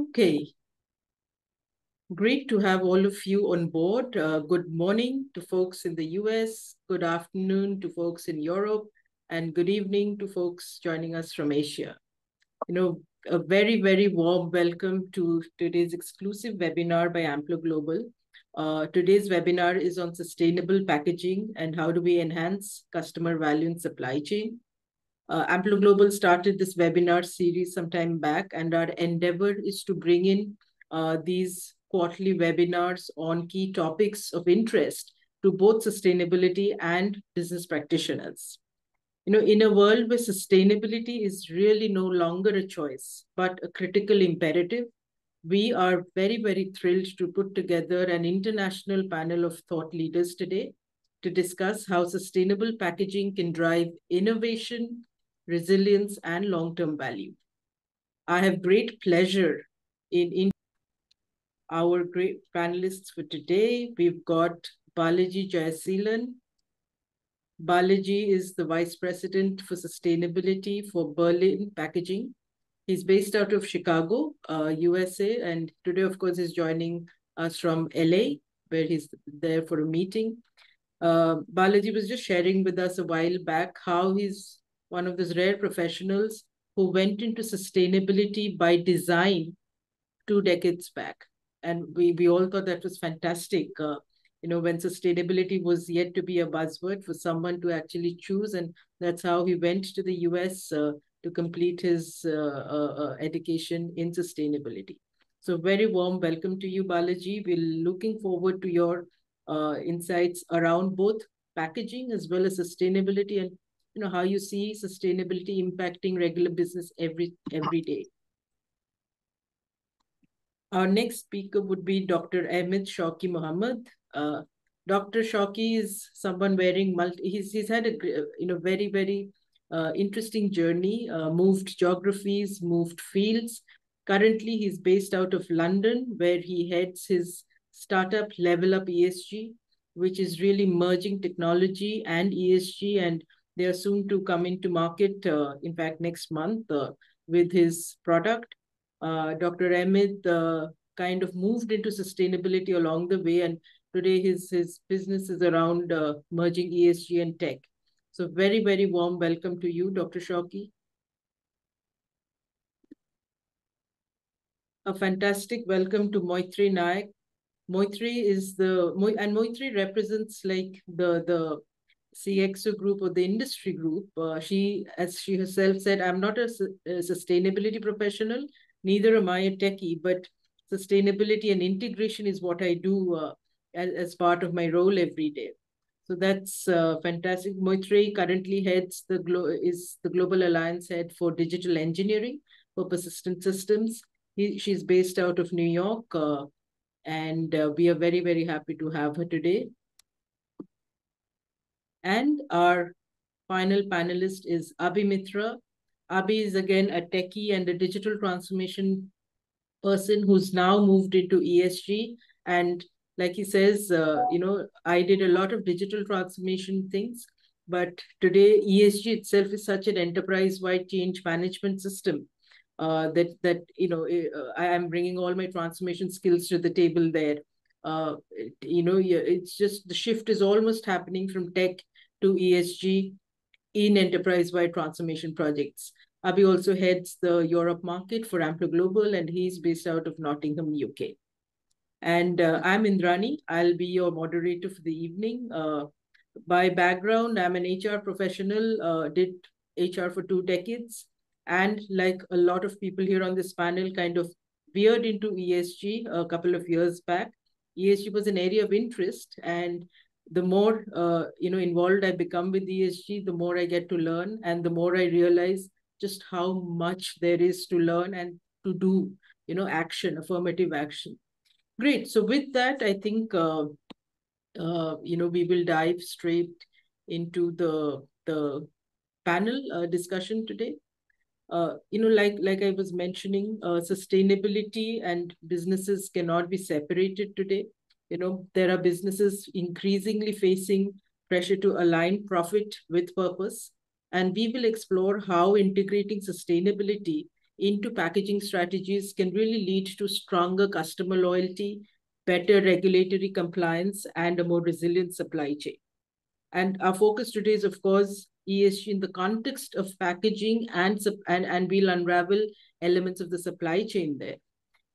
Okay. Great to have all of you on board. Uh, good morning to folks in the US, good afternoon to folks in Europe, and good evening to folks joining us from Asia. You know, a very, very warm welcome to today's exclusive webinar by Amplo Global. Uh, today's webinar is on sustainable packaging and how do we enhance customer value in supply chain. Uh, Amplo Global started this webinar series some time back, and our endeavor is to bring in uh, these quarterly webinars on key topics of interest to both sustainability and business practitioners. You know, in a world where sustainability is really no longer a choice, but a critical imperative, we are very, very thrilled to put together an international panel of thought leaders today to discuss how sustainable packaging can drive innovation, resilience, and long-term value. I have great pleasure in, in our great panelists for today. We've got Balaji Jayaseelan. Balaji is the Vice President for Sustainability for Berlin Packaging. He's based out of Chicago, uh, USA, and today, of course, he's joining us from LA, where he's there for a meeting. Uh, Balaji was just sharing with us a while back how he's one of those rare professionals who went into sustainability by design two decades back and we we all thought that was fantastic. Uh, you know, when sustainability was yet to be a buzzword for someone to actually choose, and that's how he went to the U.S. Uh, to complete his uh, uh, uh, education in sustainability. So, very warm welcome to you, Balaji. We're looking forward to your uh, insights around both packaging as well as sustainability, and you know how you see sustainability impacting regular business every every day. Our next speaker would be Dr. Ahmed Shawky Muhammad. Uh, Dr. Shawky is someone wearing multi, he's, he's had a you know very, very uh, interesting journey, uh, moved geographies, moved fields. Currently, he's based out of London, where he heads his startup Level Up ESG, which is really merging technology and ESG. And they are soon to come into market, uh, in fact, next month uh, with his product uh, Dr. Uh, kind of moved into sustainability along the way, and today his his business is around merging ESG and tech. So very very warm welcome to you, Dr. Shawky. A fantastic welcome to Moitreyi Nayek. Moitreyi is the and Moitreyi represents like the the CXO group or the industry group. Uh, she, as she herself said, I'm not a, a sustainability professional, neither am I a techie, but sustainability and integration is what I do uh, as, as part of my role every day. So that's uh, fantastic. Moitreyi currently heads the glo is the Global Alliance head for digital engineering for persistent systems. He, she's based out of New York, uh, and uh, we are very, very happy to have her today. And our final panelist is Abhi Mitra. Abhi is again a techie and a digital transformation person who's now moved into ESG. And like he says, uh, you know, I did a lot of digital transformation things, but today ESG itself is such an enterprise-wide change management system uh, that that you know uh, I am bringing all my transformation skills to the table there. Uh, you know, it's just the shift is almost happening from tech to ESG in enterprise-wide transformation projects. Abhi also heads the Europe market for Amplo Global, and he's based out of Nottingham, UK. And uh, I'm Indrani. I'll be your moderator for the evening. Uh, by background, I'm an HR professional, uh, did HR for two decades. And like a lot of people here on this panel, kind of veered into ESG a couple of years back. ESG was an area of interest. And the more uh, you know involved I become with ESG, the more I get to learn and the more I realize just how much there is to learn and to do, you know, action, affirmative action. Great. So with that, I think, uh, uh, you know, we will dive straight into the, the panel uh, discussion today. Uh, you know, like, like I was mentioning, uh, sustainability and businesses cannot be separated today. You know, there are businesses increasingly facing pressure to align profit with purpose and we will explore how integrating sustainability into packaging strategies can really lead to stronger customer loyalty, better regulatory compliance, and a more resilient supply chain. And our focus today is, of course, ESG in the context of packaging and, and, and we'll unravel elements of the supply chain there.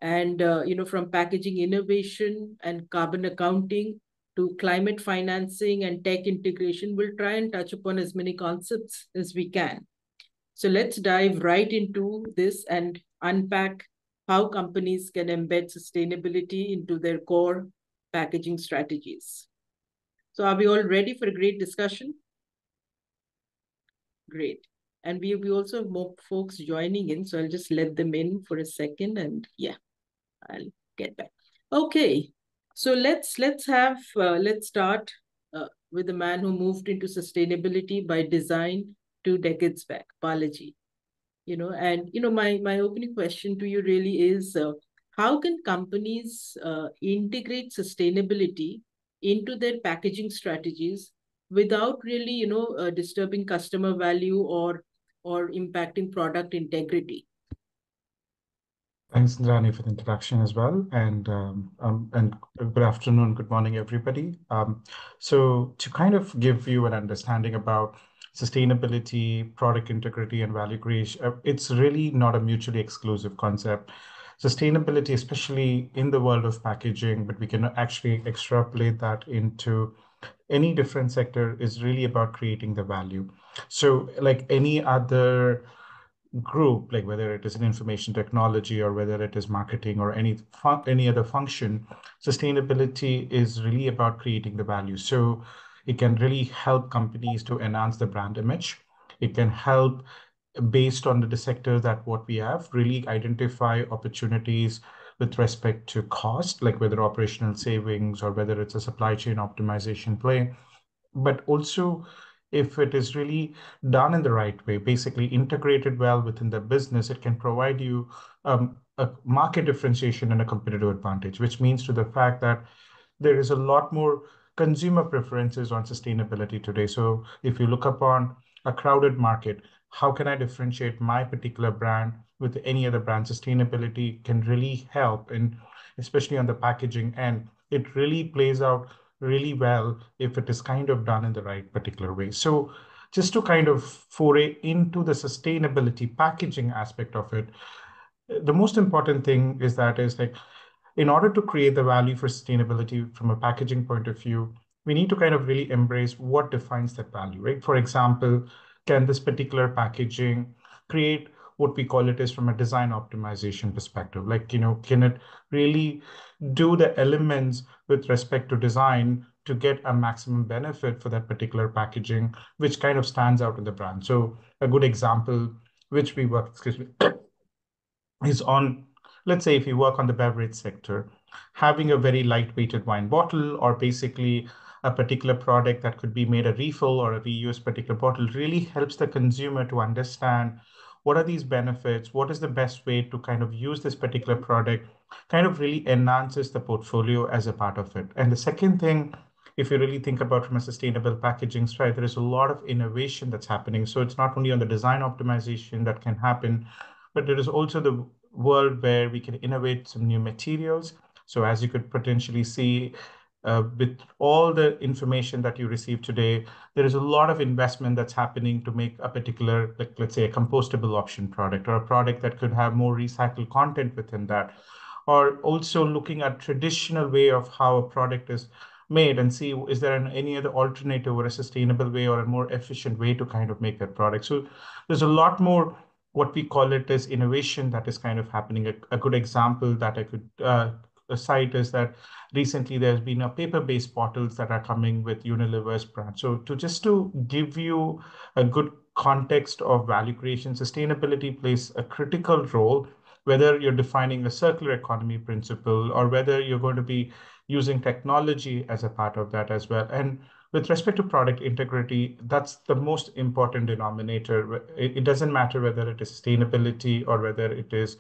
And, uh, you know, from packaging innovation and carbon accounting to climate financing and tech integration, we'll try and touch upon as many concepts as we can. So let's dive right into this and unpack how companies can embed sustainability into their core packaging strategies. So are we all ready for a great discussion? Great. And we, we also have more folks joining in, so I'll just let them in for a second and yeah, I'll get back. Okay, so let's let's have, uh, let's start uh, with the man who moved into sustainability by design two decades back, Balaji. You know, and you know, my my opening question to you really is, uh, how can companies uh, integrate sustainability into their packaging strategies without really, you know, uh, disturbing customer value or or impacting product integrity. Thanks, Indrani, for the introduction as well. And um, um, and good afternoon, good morning, everybody. Um, so to kind of give you an understanding about sustainability, product integrity, and value creation, uh, it's really not a mutually exclusive concept. Sustainability, especially in the world of packaging, but we can actually extrapolate that into any different sector is really about creating the value. So like any other group, like whether it is an information technology or whether it is marketing or any any other function, sustainability is really about creating the value. So it can really help companies to enhance the brand image. It can help based on the sector that what we have, really identify opportunities with respect to cost, like whether operational savings or whether it's a supply chain optimization play, but also if it is really done in the right way, basically integrated well within the business, it can provide you um, a market differentiation and a competitive advantage, which means to the fact that there is a lot more consumer preferences on sustainability today. So if you look upon a crowded market, how can I differentiate my particular brand with any other brand? Sustainability can really help, and especially on the packaging end, it really plays out really well if it is kind of done in the right particular way. So just to kind of foray into the sustainability packaging aspect of it, the most important thing is that is like in order to create the value for sustainability from a packaging point of view, we need to kind of really embrace what defines that value, right? For example, can this particular packaging create what we call it is from a design optimization perspective like you know can it really do the elements with respect to design to get a maximum benefit for that particular packaging which kind of stands out in the brand. So a good example which we work excuse me is on let's say if you work on the beverage sector having a very lightweighted wine bottle or basically a particular product that could be made a refill or a reuse particular bottle really helps the consumer to understand what are these benefits? What is the best way to kind of use this particular product kind of really enhances the portfolio as a part of it? And the second thing if you really think about from a sustainable packaging side there is a lot of innovation that's happening. So it's not only on the design optimization that can happen but there is also the world where we can innovate some new materials. So as you could potentially see uh, with all the information that you receive today, there is a lot of investment that's happening to make a particular, like, let's say, a compostable option product or a product that could have more recycled content within that. Or also looking at traditional way of how a product is made and see is there an, any other alternative or a sustainable way or a more efficient way to kind of make that product. So there's a lot more what we call it as innovation that is kind of happening. A, a good example that I could uh, cite is that recently there's been a paper-based bottles that are coming with Unilever's brand. So to just to give you a good context of value creation, sustainability plays a critical role, whether you're defining a circular economy principle or whether you're going to be using technology as a part of that as well. And with respect to product integrity, that's the most important denominator. It doesn't matter whether it is sustainability or whether it is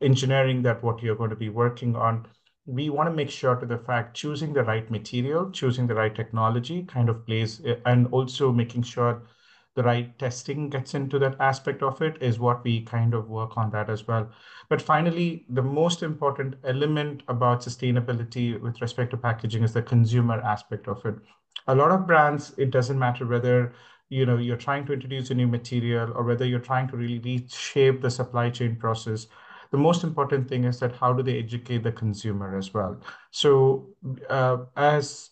engineering that what you're going to be working on we want to make sure to the fact choosing the right material, choosing the right technology kind of plays, eh, and also making sure the right testing gets into that aspect of it is what we kind of work on that as well. But finally, the most important element about sustainability with respect to packaging is the consumer aspect of it. A lot of brands, it doesn't matter whether you know you're trying to introduce a new material or whether you're trying to really reshape the supply chain process the most important thing is that how do they educate the consumer as well so uh, as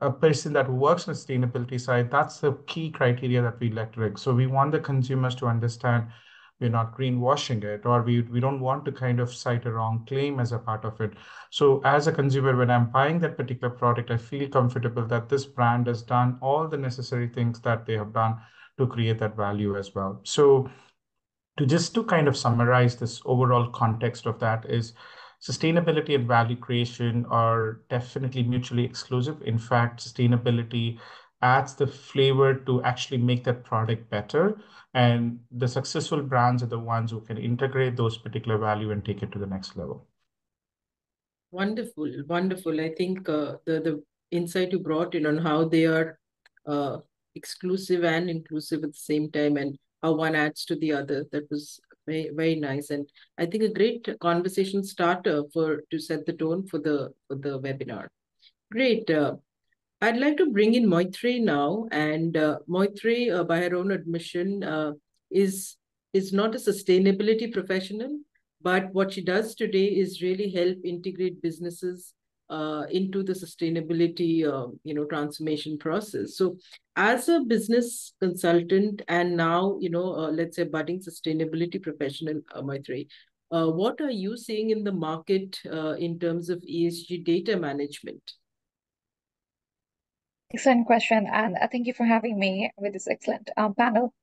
a person that works on the sustainability side, that's the key criteria that we like to So we want the consumers to understand we're not greenwashing it, or we we don't want to kind of cite a wrong claim as a part of it. So as a consumer, when I'm buying that particular product, I feel comfortable that this brand has done all the necessary things that they have done to create that value as well. So to just to kind of summarize this overall context of that is sustainability and value creation are definitely mutually exclusive. In fact, sustainability adds the flavor to actually make that product better. And the successful brands are the ones who can integrate those particular value and take it to the next level. Wonderful, wonderful. I think uh, the the insight you brought in on how they are uh, exclusive and inclusive at the same time, and how one adds to the other. That was very very nice, and I think a great conversation starter for to set the tone for the for the webinar. Great. Uh, I'd like to bring in Moitreyi now, and uh, uh, by her own admission, uh, is is not a sustainability professional, but what she does today is really help integrate businesses uh, into the sustainability, uh, you know, transformation process. So, as a business consultant and now, you know, uh, let's say budding sustainability professional, uh, Moitreyi, uh, what are you seeing in the market uh, in terms of ESG data management? Excellent question, and uh, thank you for having me with this excellent um, panel.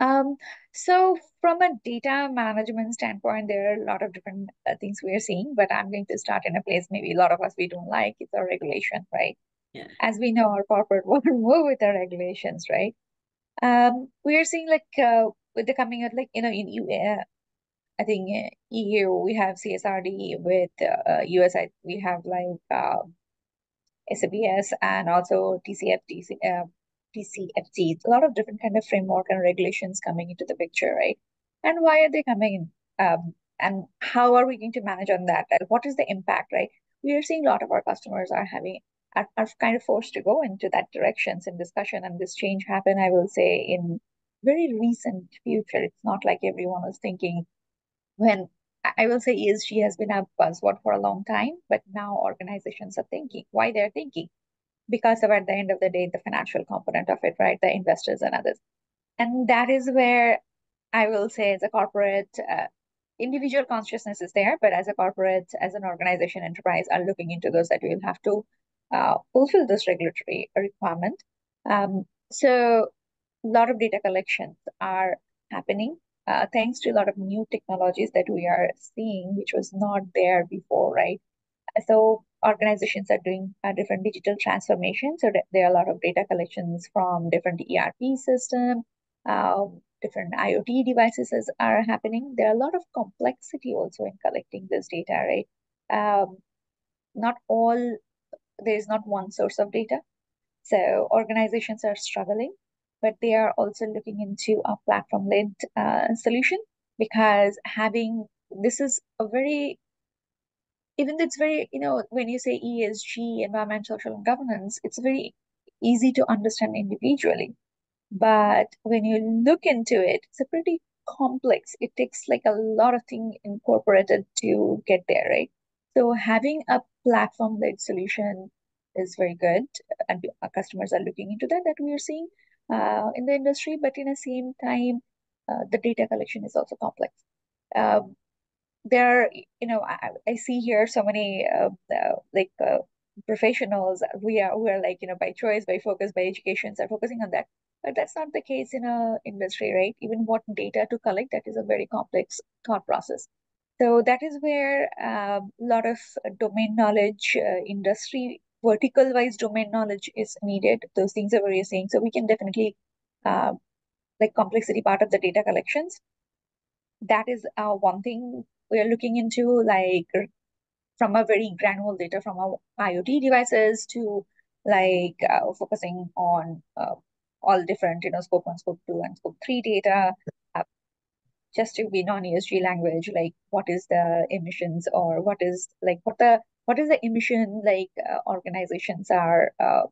Um, so from a data management standpoint, there are a lot of different uh, things we are seeing, but I'm going to start in a place maybe a lot of us we don't like. It's our regulation, right? Yeah. As we know, our corporate world move with our regulations, right? Um, we are seeing like uh, with the coming of like you know in uh, I think uh, EU we have CSRD with uh, US we have like uh, SASB and also TCFD uh, TCFD, a lot of different kind of framework and regulations coming into the picture, right? And why are they coming in? Um, and how are we going to manage on that? What is the impact, right? We are seeing a lot of our customers are having are, are kind of forced to go into that directions in discussion, and this change happened, I will say, in very recent future. It's not like everyone was thinking when I will say ESG has been a buzzword for a long time, but now organizations are thinking why they're thinking because of at the end of the day the financial component of it right the investors and others and that is where i will say as a corporate uh, individual consciousness is there but as a corporate as an organization enterprise are looking into those that we'll have to uh, fulfill this regulatory requirement um, so a lot of data collections are happening uh, thanks to a lot of new technologies that we are seeing which was not there before right so organizations are doing a different digital transformation. So there are a lot of data collections from different ERP system, um, different IoT devices are happening. There are a lot of complexity also in collecting this data, right? Um, not all, there is not one source of data. So organizations are struggling, but they are also looking into a platform-led uh, solution because having, this is a very even though it's very, you know, when you say ESG, environmental, social, and governance, it's very easy to understand individually. But when you look into it, it's a pretty complex. It takes like a lot of things incorporated to get there, right? So having a platform-led solution is very good, and our customers are looking into that. That we are seeing uh, in the industry, but in the same time, uh, the data collection is also complex. Um, there are, you know, I, I see here so many uh, like uh, professionals. We are we are like you know by choice, by focus, by education, are focusing on that. But that's not the case in a industry, right? Even what data to collect, that is a very complex thought process. So that is where a um, lot of domain knowledge, uh, industry vertical wise domain knowledge is needed. Those things are very saying. So we can definitely uh, like complexity part of the data collections. That is uh, one thing we are looking into like from a very granular data from our IoT devices to like uh, focusing on uh, all different, you know, scope one, scope two, and scope three data. Uh, just to be non-ESG language, like what is the emissions or what is like what the what is the emission like uh, organizations are uh,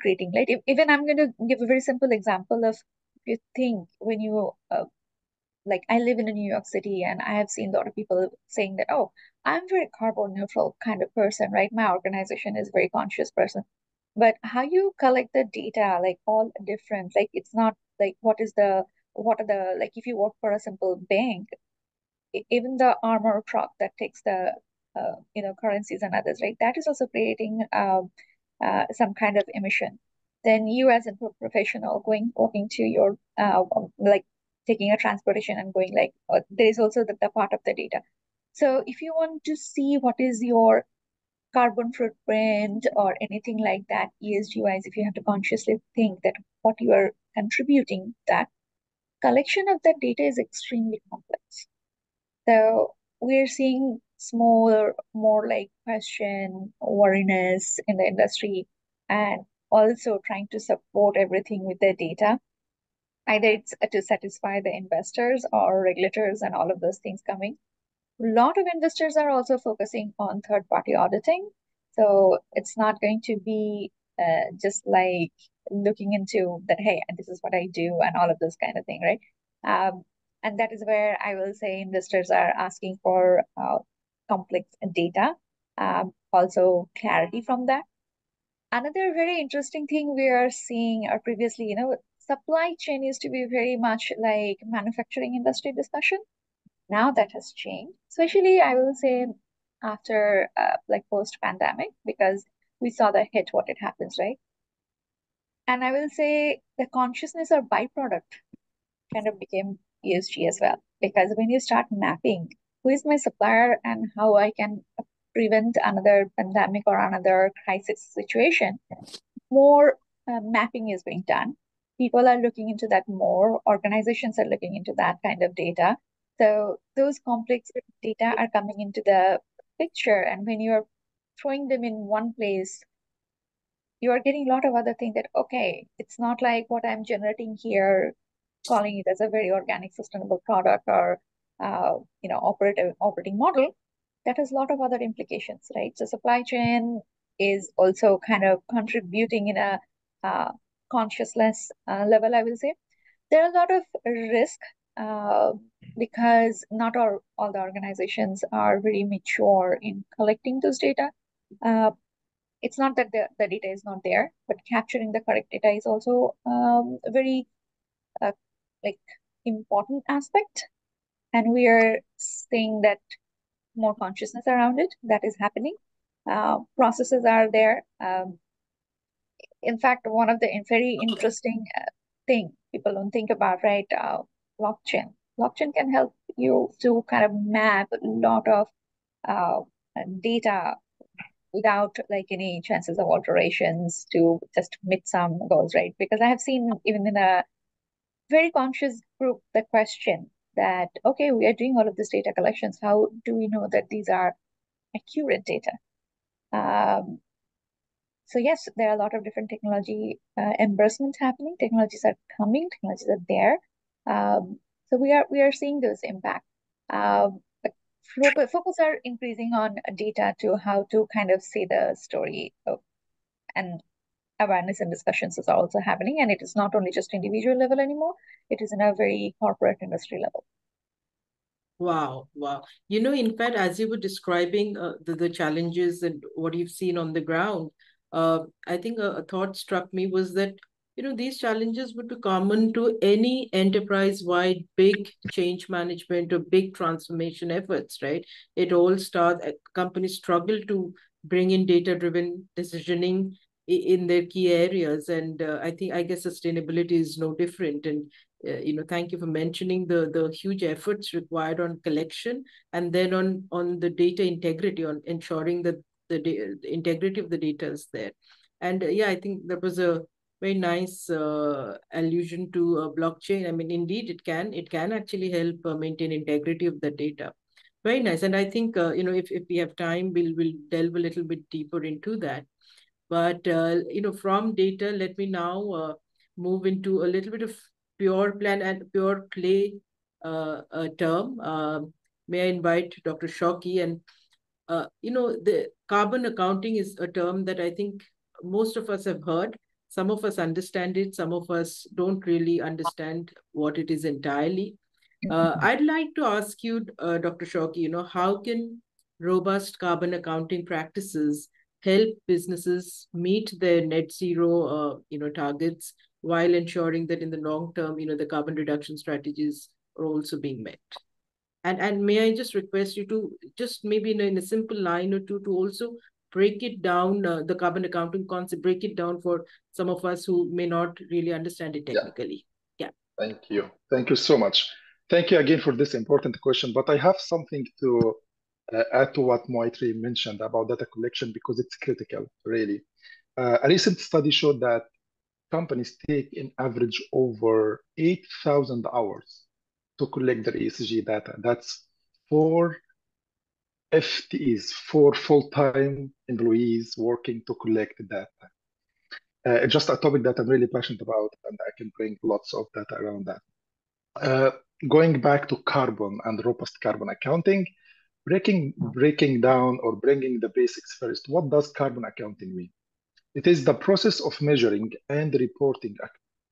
creating. Like if, even I'm going to give a very simple example of if you think when you uh, like I live in a New York City and I have seen a lot of people saying that, oh, I'm very carbon neutral kind of person, right? My organization is a very conscious person. But how you collect the data, like all different, like it's not like what is the what are the like if you work for a simple bank, even the armor truck that takes the uh, you know currencies and others, right? That is also creating um, uh, some kind of emission. Then you as a professional going walking to your uh, like taking a transportation and going like uh, there is also the, the part of the data. So if you want to see what is your carbon footprint or anything like that, ESG wise, if you have to consciously think that what you are contributing, that collection of that data is extremely complex. So we're seeing smaller, more like question, worriness in the industry, and also trying to support everything with their data. Either it's to satisfy the investors or regulators and all of those things coming. A lot of investors are also focusing on third party auditing. So it's not going to be uh, just like looking into that, hey, this is what I do and all of this kind of thing, right? Um, and that is where I will say investors are asking for uh, complex data, um, also clarity from that. Another very interesting thing we are seeing, or previously, you know, supply chain used to be very much like manufacturing industry discussion. Now that has changed, especially I will say after uh, like post pandemic, because we saw the hit what it happens, right? And I will say the consciousness or byproduct kind of became ESG as well. Because when you start mapping who is my supplier and how I can prevent another pandemic or another crisis situation, more uh, mapping is being done. People are looking into that more. Organizations are looking into that kind of data. So those complex data are coming into the picture. And when you're throwing them in one place, you are getting a lot of other things that, okay, it's not like what I'm generating here, calling it as a very organic, sustainable product or, uh, you know, operative operating model. That has a lot of other implications, right? So supply chain is also kind of contributing in a uh, consciousness uh, level, I will say. There are a lot of risk uh, because not all, all the organizations are very mature in collecting those data. Uh, it's not that the, the data is not there, but capturing the correct data is also um, a very uh, like important aspect. And we are seeing that more consciousness around it that is happening. Uh, processes are there. Um, in fact, one of the very interesting uh, thing people don't think about, right? Blockchain. Blockchain can help you to kind of map a lot of uh, data without like any chances of alterations to just meet some goals, right? Because I have seen even in a very conscious group the question that, okay, we are doing all of this data collections. How do we know that these are accurate data? Um, so yes, there are a lot of different technology uh, embarrassments happening. Technologies are coming. Technologies are there. Um, so we are we are seeing those impact. Um, focus are increasing on data to how to kind of see the story of, and awareness and discussions is also happening and it is not only just individual level anymore it is in a very corporate industry level Wow, wow. You know, in fact, as you were describing uh, the, the challenges and what you've seen on the ground, uh, I think a, a, thought struck me was that, you know, these challenges would be common to any enterprise-wide big change management or big transformation efforts, right? It all starts, uh, companies struggle to bring in data-driven decisioning in their key areas. And uh, I think, I guess sustainability is no different. And uh, you know, thank you for mentioning the the huge efforts required on collection and then on on the data integrity, on ensuring that the, the integrity of the data is there. And uh, yeah, I think that was a very nice uh, allusion to a blockchain. I mean, indeed, it can it can actually help uh, maintain integrity of the data. Very nice. And I think uh, you know if if we have time, we'll we'll delve a little bit deeper into that. But uh, you know, from data, let me now move into a little bit of pure plan and pure uh, uh, term. Um, may I invite Dr. Shawky? And, uh, you know, the carbon accounting is a term that I think most of us have heard. Some of us understand it. Some of us don't really understand what it is entirely. Uh, I'd like to ask you, uh, Dr. Shawky, you know, how can robust carbon accounting practices help businesses meet their net zero, uh, you know, targets while ensuring that in the long term, you know, the carbon reduction strategies are also being met? And, and may I just request you to just maybe in a, in a simple line or two to also break it down, uh, the carbon accounting concept, break it down for some of us who may not really understand it technically. Yeah. yeah. Thank you. Thank you so much. Thank you again for this important question, but I have something to uh, add to what Moitreyi mentioned about data collection because it's critical, really. Uh, a recent study showed that companies take in average over 8,000 hours to collect their ESG data. That's four FTEs, four full-time employees working to collect data. Uh, just a topic that I'm really passionate about, and I can bring lots of data around that. Uh, going back to carbon and robust carbon accounting, breaking breaking down or bringing the basics first. What does carbon accounting mean? It is the process of measuring and reporting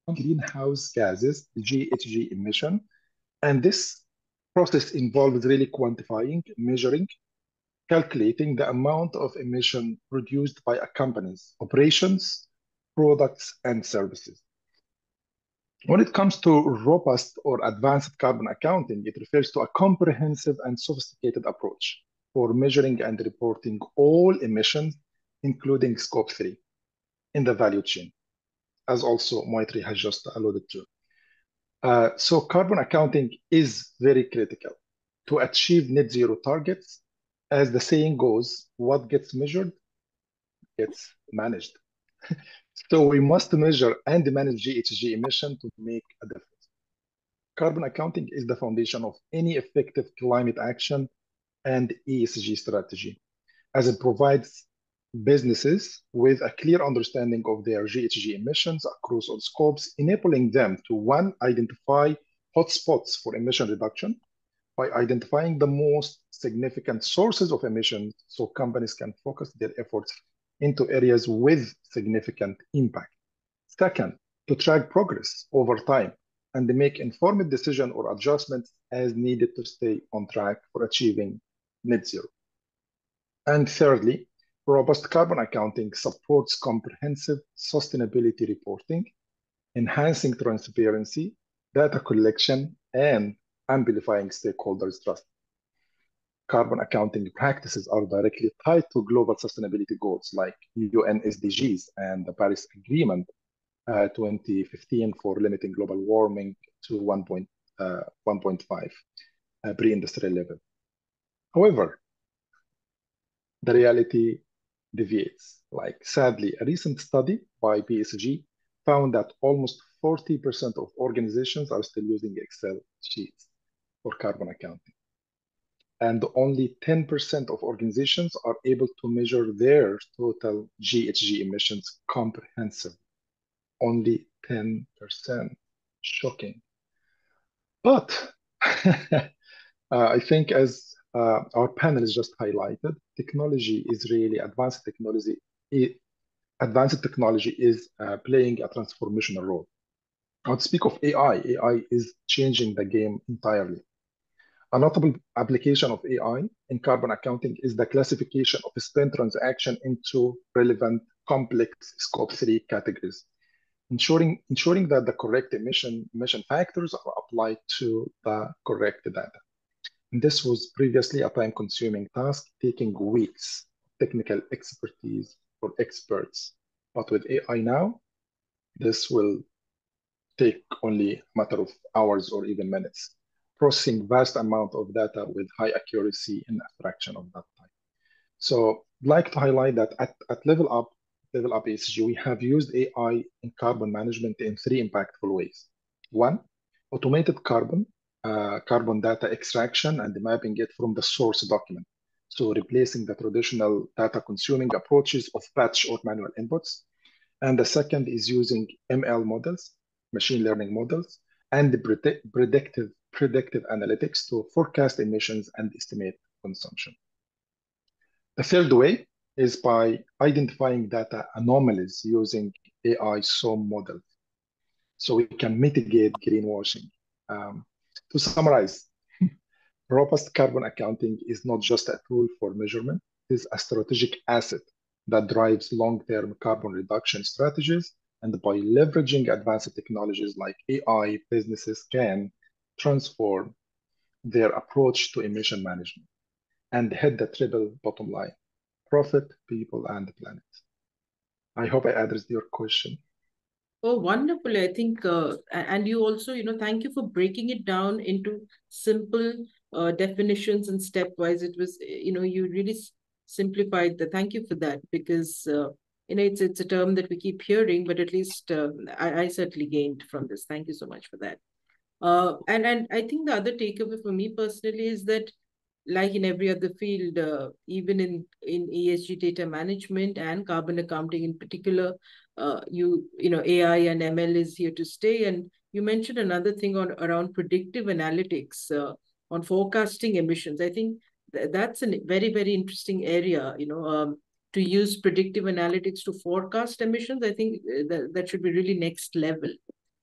greenhouse gases, GHG emission, and this process involves really quantifying, measuring, calculating the amount of emission produced by a company's operations, products, and services. When it comes to robust or advanced carbon accounting, it refers to a comprehensive and sophisticated approach for measuring and reporting all emissions, including scope 3, in the value chain, as also Moitreyi has just alluded to. Uh, so carbon accounting is very critical to achieve net zero targets. As the saying goes, what gets measured gets managed. So we must measure and manage GHG emission to make a difference. Carbon accounting is the foundation of any effective climate action and ESG strategy, as it provides businesses with a clear understanding of their GHG emissions across all scopes, enabling them to one, identify hotspots for emission reduction by identifying the most significant sources of emissions so companies can focus their efforts into areas with significant impact. Second, to track progress over time and make informed decision or adjustments as needed to stay on track for achieving net zero. And thirdly, robust carbon accounting supports comprehensive sustainability reporting, enhancing transparency, data collection, and amplifying stakeholders' trust carbon accounting practices are directly tied to global sustainability goals like UN SDGs and the Paris Agreement uh, 2015 for limiting global warming to 1.5 uh, uh, pre-industrial level. However, the reality deviates. Like sadly, a recent study by BCG found that almost 40% of organizations are still using Excel sheets for carbon accounting and only 10% of organizations are able to measure their total GHG emissions comprehensively. Only 10%. Shocking. But uh, I think as uh, our panelists just highlighted, technology is really advanced technology. It, advanced technology is uh, playing a transformational role. I would speak of AI. AI is changing the game entirely. A notable application of AI in carbon accounting is the classification of spend transaction into relevant complex scope 3 categories, ensuring, ensuring that the correct emission, emission factors are applied to the correct data. And this was previously a time-consuming task, taking weeks technical expertise for experts. But with AI now, this will take only a matter of hours or even minutes processing vast amount of data with high accuracy in a fraction of that time. So I'd like to highlight that at, at Level Up, Level Up ESG, we have used AI in carbon management in three impactful ways. One, automated carbon, uh, carbon data extraction and mapping it from the source document. So replacing the traditional data consuming approaches of batch or manual inputs. And the second is using ML models, machine learning models, and the predict predictive, predictive analytics to forecast emissions and estimate consumption. The third way is by identifying data anomalies using AI SOM models. So we can mitigate greenwashing. Um, to summarize, robust carbon accounting is not just a tool for measurement, it is a strategic asset that drives long-term carbon reduction strategies. And by leveraging advanced technologies like AI, businesses can transform their approach to emission management and hit the triple bottom line, profit, people, and the planet. I hope I addressed your question. Oh, wonderful. I think, uh, and you also, you know, thank you for breaking it down into simple uh, definitions and stepwise. It was, you know, you really simplified the, thank you for that because, uh, you know, it's, it's a term that we keep hearing, but at least uh, I, I certainly gained from this. Thank you so much for that. Uh, and, and I think the other takeaway for me personally is that like in every other field, uh, even in, in ESG data management and carbon accounting in particular, uh, you you know AI and ML is here to stay. And you mentioned another thing on around predictive analytics uh, on forecasting emissions. I think th that's a very very interesting area. You know. Um, to use predictive analytics to forecast emissions, I think uh, that, that should be really next level.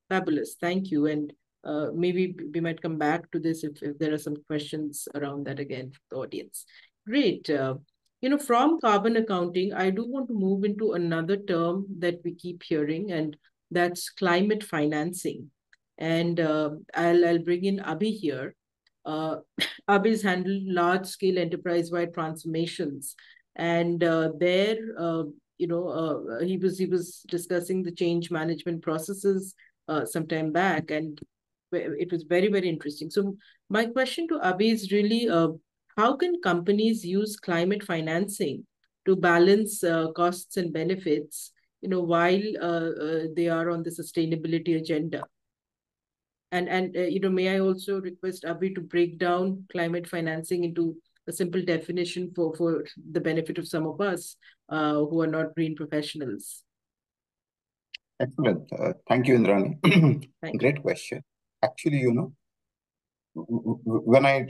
Fabulous. Thank you. And uh, maybe we might come back to this if, if there are some questions around that again, for the audience. Great. Uh, you know, from carbon accounting, I do want to move into another term that we keep hearing, and that's climate financing. And uh, I'll, I'll bring in Abhi here. Uh, Abhi's handled large-scale enterprise-wide transformations. And uh, there, uh, you know, uh, he was he was discussing the change management processes uh, some time back, and it was very, very interesting. So my question to Abhi is really, uh, how can companies use climate financing to balance uh, costs and benefits, you know, while uh, uh they are on the sustainability agenda? And, and uh, you know, may I also request Abhi to break down climate financing into a simple definition for, for the benefit of some of us uh, who are not green professionals? Excellent. thank you, Indrani. Great question actually, you know, when I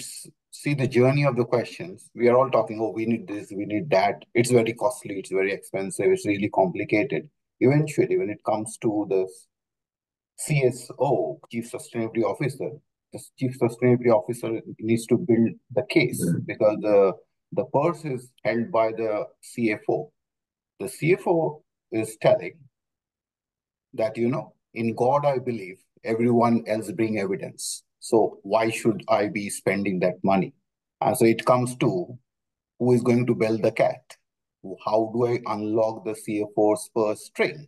see the journey of the questions, we are all talking, oh, we need this, we need that. It's very costly, it's very expensive, it's really complicated. Eventually, when it comes to the CSO, Chief Sustainability Officer, the Chief Sustainability Officer needs to build the case mm -hmm. because the, the purse is held by the CFO. The CFO is telling that, you know, in God I believe, everyone else bring evidence. So why should I be spending that money? And so it comes to who is going to bell the cat? How do I unlock the CFO's first string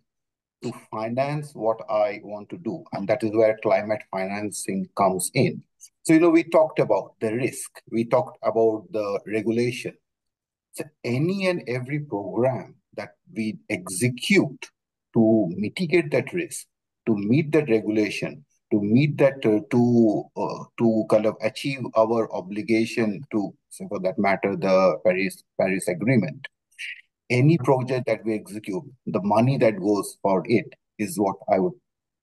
to finance what I want to do? And that is where climate financing comes in. So, you know, we talked about the risk. We talked about the regulation. So any and every program that we execute to mitigate that risk to meet that regulation, to meet that, uh, to uh, to kind of achieve our obligation to, so for that matter, the Paris Paris Agreement. Any project that we execute, the money that goes for it is what I would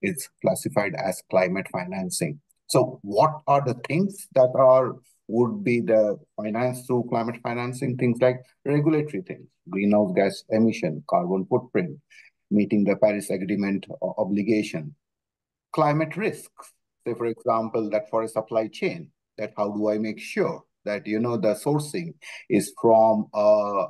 is classified as climate financing. So, what are the things that are would be the finance through climate financing? Things like regulatory things, greenhouse gas emission, carbon footprint, meeting the Paris Agreement obligation. Climate risks, say for example, that for a supply chain, that how do I make sure that you know the sourcing is from uh,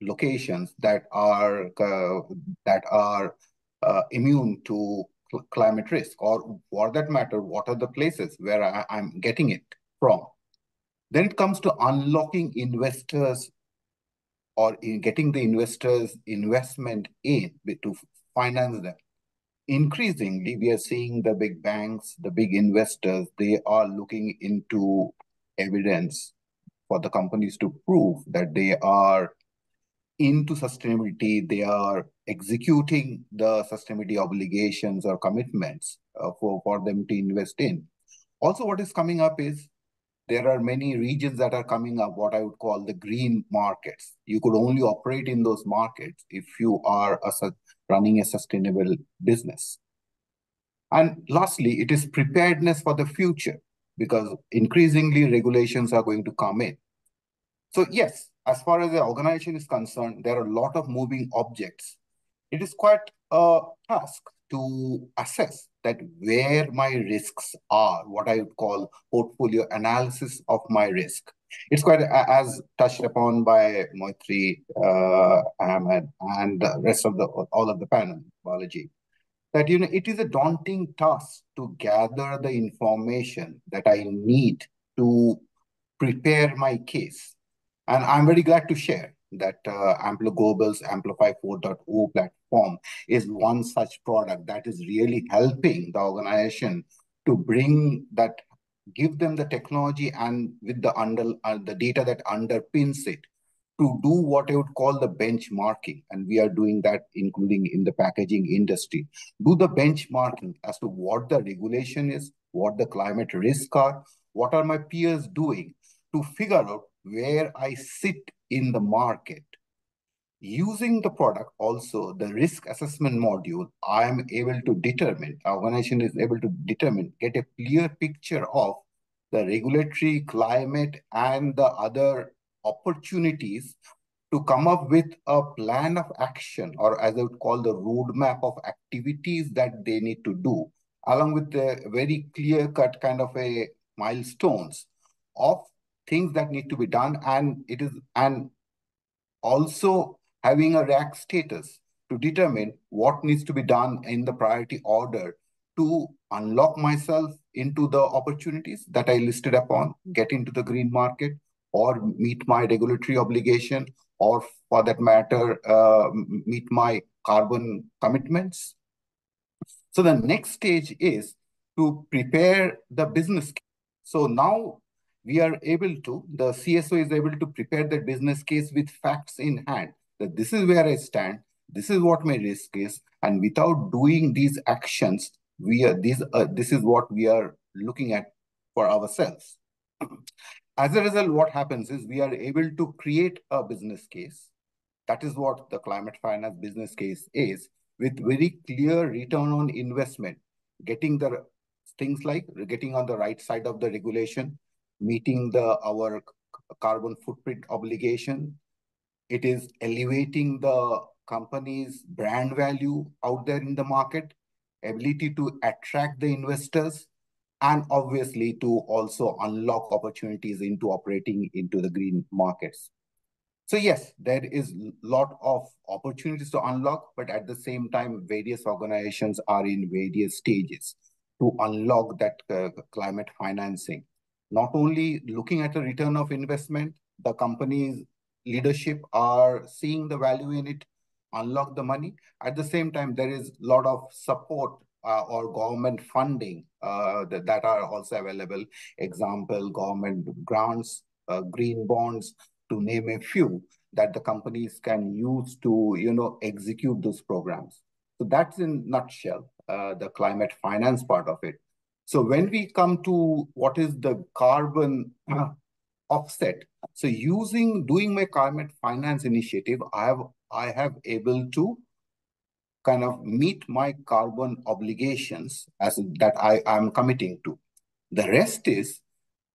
locations that are uh, that are uh, immune to cl climate risk, or for that matter, what are the places where I, I'm getting it from? Then it comes to unlocking investors or in getting the investors investment in to finance them. Increasingly, we are seeing the big banks, the big investors, they are looking into evidence for the companies to prove that they are into sustainability, they are executing the sustainability obligations or commitments uh, for, for them to invest in. Also, what is coming up is there are many regions that are coming up, what I would call the green markets. You could only operate in those markets if you are a, running a sustainable business. And lastly, it is preparedness for the future because increasingly regulations are going to come in. So yes, as far as the organization is concerned, there are a lot of moving objects. It is quite a task to assess that where my risks are, what I would call portfolio analysis of my risk. It's quite as touched upon by Moitreyi, uh, Ahmed, and the rest of the all of the panel, Balaji, that you know it is a daunting task to gather the information that I need to prepare my case. And I'm very glad to share that uh, Amplify 4.0 platform is one such product that is really helping the organization to bring that, give them the technology and with the under uh, the data that underpins it to do what I would call the benchmarking. And we are doing that, including in the packaging industry. Do the benchmarking as to what the regulation is, what the climate risks are, what are my peers doing to figure out where I sit in the market. Using the product also, the risk assessment module, I am able to determine, organization is able to determine, get a clear picture of the regulatory climate and the other opportunities to come up with a plan of action, or as I would call the roadmap of activities that they need to do, along with the very clear-cut kind of a milestones of things that need to be done, and it is and also having a rack status to determine what needs to be done in the priority order to unlock myself into the opportunities that I listed upon, get into the green market, or meet my regulatory obligation, or for that matter, uh, meet my carbon commitments. So the next stage is to prepare the business. Case. So now we are able to, the CSO is able to prepare the business case with facts in hand, that this is where I stand, this is what my risk is, and without doing these actions, we are, these, uh, this is what we are looking at for ourselves. As a result, what happens is we are able to create a business case. That is what the climate finance business case is, with very clear return on investment, getting the things like getting on the right side of the regulation, meeting the our carbon footprint obligation. It is elevating the company's brand value out there in the market, ability to attract the investors, and obviously to also unlock opportunities into operating into the green markets. So yes, there is a lot of opportunities to unlock, but at the same time, various organizations are in various stages to unlock that uh, climate financing. Not only looking at the return of investment, the company's leadership are seeing the value in it, unlock the money. At the same time, there is a lot of support uh, or government funding uh, that, that are also available. Example, government grants, uh, green bonds, to name a few that the companies can use to, you know, execute those programs. So that's in nutshell, uh, the climate finance part of it. So when we come to what is the carbon offset, so using doing my climate finance initiative, I have I have able to kind of meet my carbon obligations as that I am committing to. The rest is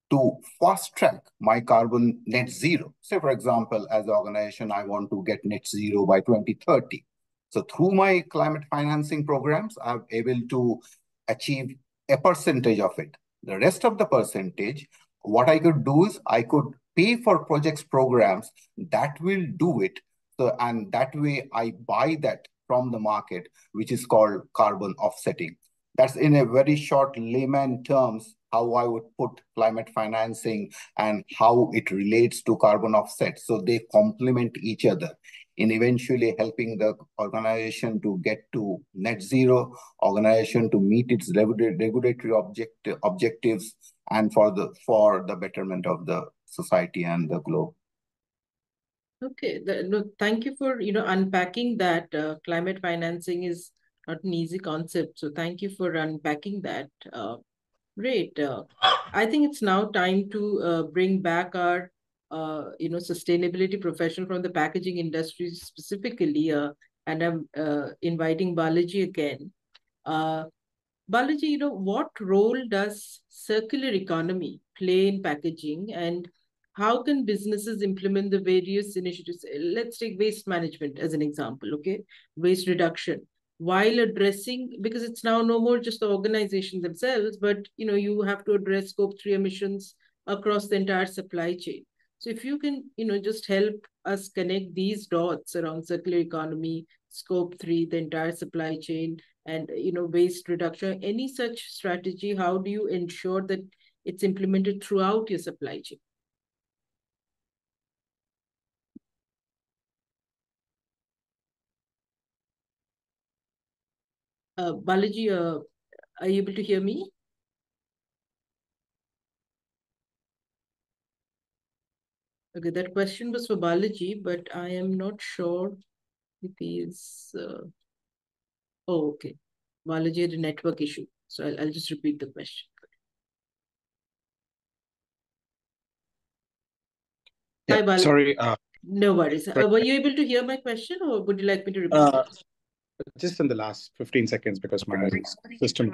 to fast track my carbon net zero. Say, for example, as an organization, I want to get net zero by 2030. So through my climate financing programs, I'm able to achieve a percentage of it. The rest of the percentage, what I could do is I could pay for projects programs that will do it. So, and that way I buy that from the market, which is called carbon offsetting. That's in a very short layman terms how I would put climate financing and how it relates to carbon offset. So they complement each other in eventually helping the organization to get to net zero, organization to meet its regulatory object, objectives, and for the for the betterment of the society and the globe. Okay, the, no, thank you for you know unpacking that. Uh, climate financing is not an easy concept, so thank you for unpacking that. Uh, great. Uh, I think it's now time to uh, bring back our uh, you know sustainability professional from the packaging industry specifically, uh, and I'm uh, inviting Balaji again. Uh, Balaji, you know, what role does circular economy play in packaging and how can businesses implement the various initiatives? Let's take waste management as an example, okay? Waste reduction while addressing, because it's now no more just the organization themselves, but, you know, you have to address scope three emissions across the entire supply chain. So if you can, you know, just help us connect these dots around circular economy, scope three, the entire supply chain, and you know waste reduction any such strategy how do you ensure that it's implemented throughout your supply chain uh, Balaji, uh, are you able to hear me? Okay, that question was for Balaji, but I am not sure if he is. Uh... Oh, okay. Balaji had a network issue. So I'll, I'll just repeat the question. Yeah, Hi. Sorry. Uh, no worries. Uh, were you able to hear my question or would you like me to repeat uh, it? Just in the last 15 seconds because my system.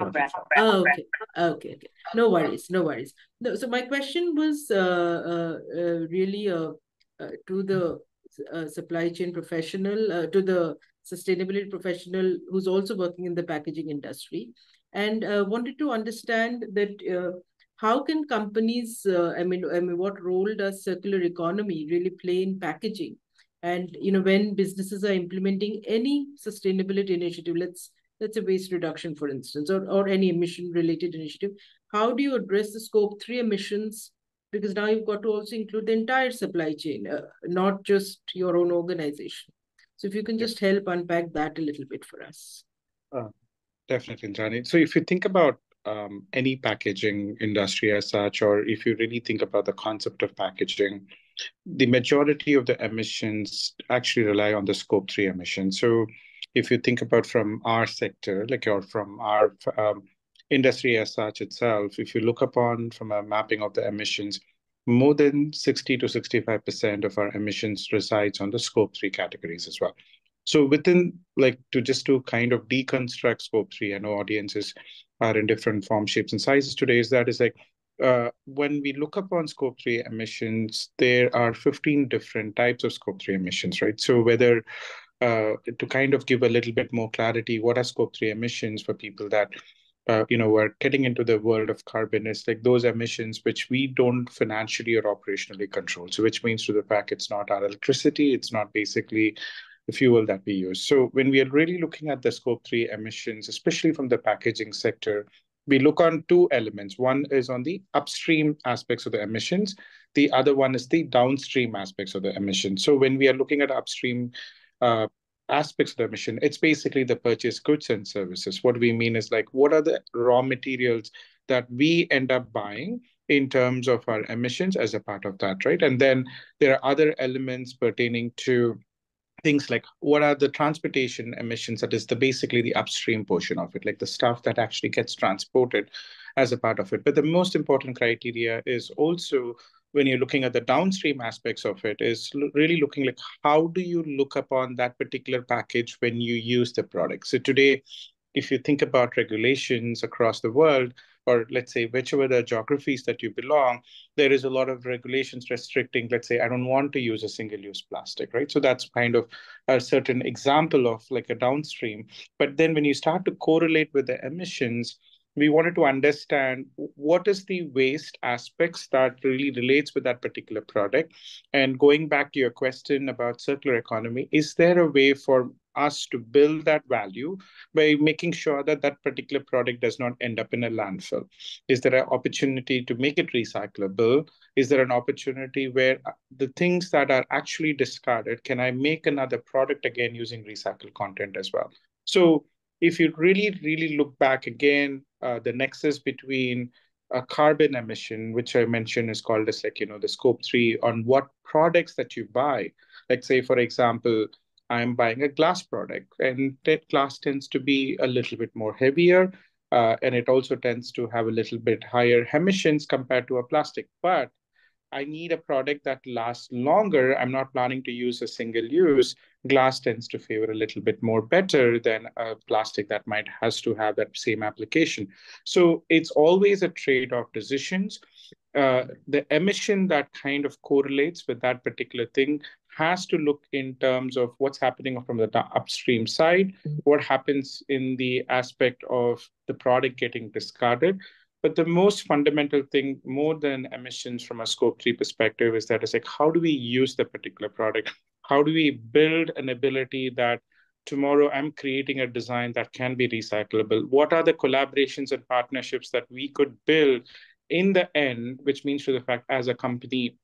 Oh, okay. Okay. Okay. No worries. No worries. No, so my question was uh, uh, uh really uh, uh, to the uh, supply chain professional, uh, to the sustainability professional who's also working in the packaging industry, and uh, wanted to understand that uh, how can companies, uh, I mean, I mean, what role does circular economy really play in packaging? And you know, when businesses are implementing any sustainability initiative, let's let's say waste reduction, for instance, or, or any emission related initiative, how do you address the scope three emissions because now you've got to also include the entire supply chain, uh, not just your own organization. So if you can just help unpack that a little bit for us. Uh, definitely, Jani. So if you think about um, any packaging industry as such, or if you really think about the concept of packaging, the majority of the emissions actually rely on the scope three emissions. So if you think about from our sector, like or from our um, industry as such itself, if you look upon from a mapping of the emissions, more than 60 to 65% of our emissions resides on the scope three categories as well. So within like to just to kind of deconstruct scope three, I know audiences are in different form, shapes, and sizes today, is that is like uh, when we look upon scope 3 emissions, there are 15 different types of scope 3 emissions, right? So whether uh, to kind of give a little bit more clarity, what are scope 3 emissions for people that uh, you know, we're getting into the world of carbon. It's like those emissions which we don't financially or operationally control. So, which means to the fact it's not our electricity, it's not basically the fuel that we use. So, when we are really looking at the scope three emissions, especially from the packaging sector, we look on two elements. One is on the upstream aspects of the emissions. The other one is the downstream aspects of the emissions. So, when we are looking at upstream uh, aspects of the mission. It's basically the purchase goods and services. What we mean is like, what are the raw materials that we end up buying in terms of our emissions as a part of that, right? And then there are other elements pertaining to things like what are the transportation emissions that is the basically the upstream portion of it like the stuff that actually gets transported as a part of it. But the most important criteria is also when you're looking at the downstream aspects of it is really looking like how do you look upon that particular package when you use the product? So today if you think about regulations across the world or let's say whichever the geographies that you belong there is a lot of regulations restricting let's say i don't want to use a single use plastic right? So that's kind of a certain example of like a downstream. But then when you start to correlate with the emissions we wanted to understand what is the waste aspects that really relates with that particular product. And going back to your question about circular economy is there a way for us to build that value by making sure that that particular product does not end up in a landfill? Is there an opportunity to make it recyclable? Is there an opportunity where uh, the things that are actually discarded can i make another product again using recycled content as well? So if you really, really look back again, uh, the nexus between a carbon emission, which I mentioned is called as like, you know, the scope three on what products that you buy. Like say, for example, I'm buying a glass product and that glass tends to be a little bit more heavier. Uh, and it also tends to have a little bit higher emissions compared to a plastic. But I need a product that lasts longer. I'm not planning to use a single use glass tends to favor a little bit more better than a plastic that might has to have that same application. So it's always a trade-off decisions. Uh, the emission that kind of correlates with that particular thing has to look in terms of what's happening from the upstream side, what happens in the aspect of the product getting discarded. But the most fundamental thing, more than emissions from a scope three perspective, is that it's like, how do we use the particular product? How do we build an ability that tomorrow I'm creating a design that can be recyclable? What are the collaborations and partnerships that we could build in the end, which means to the fact as a company,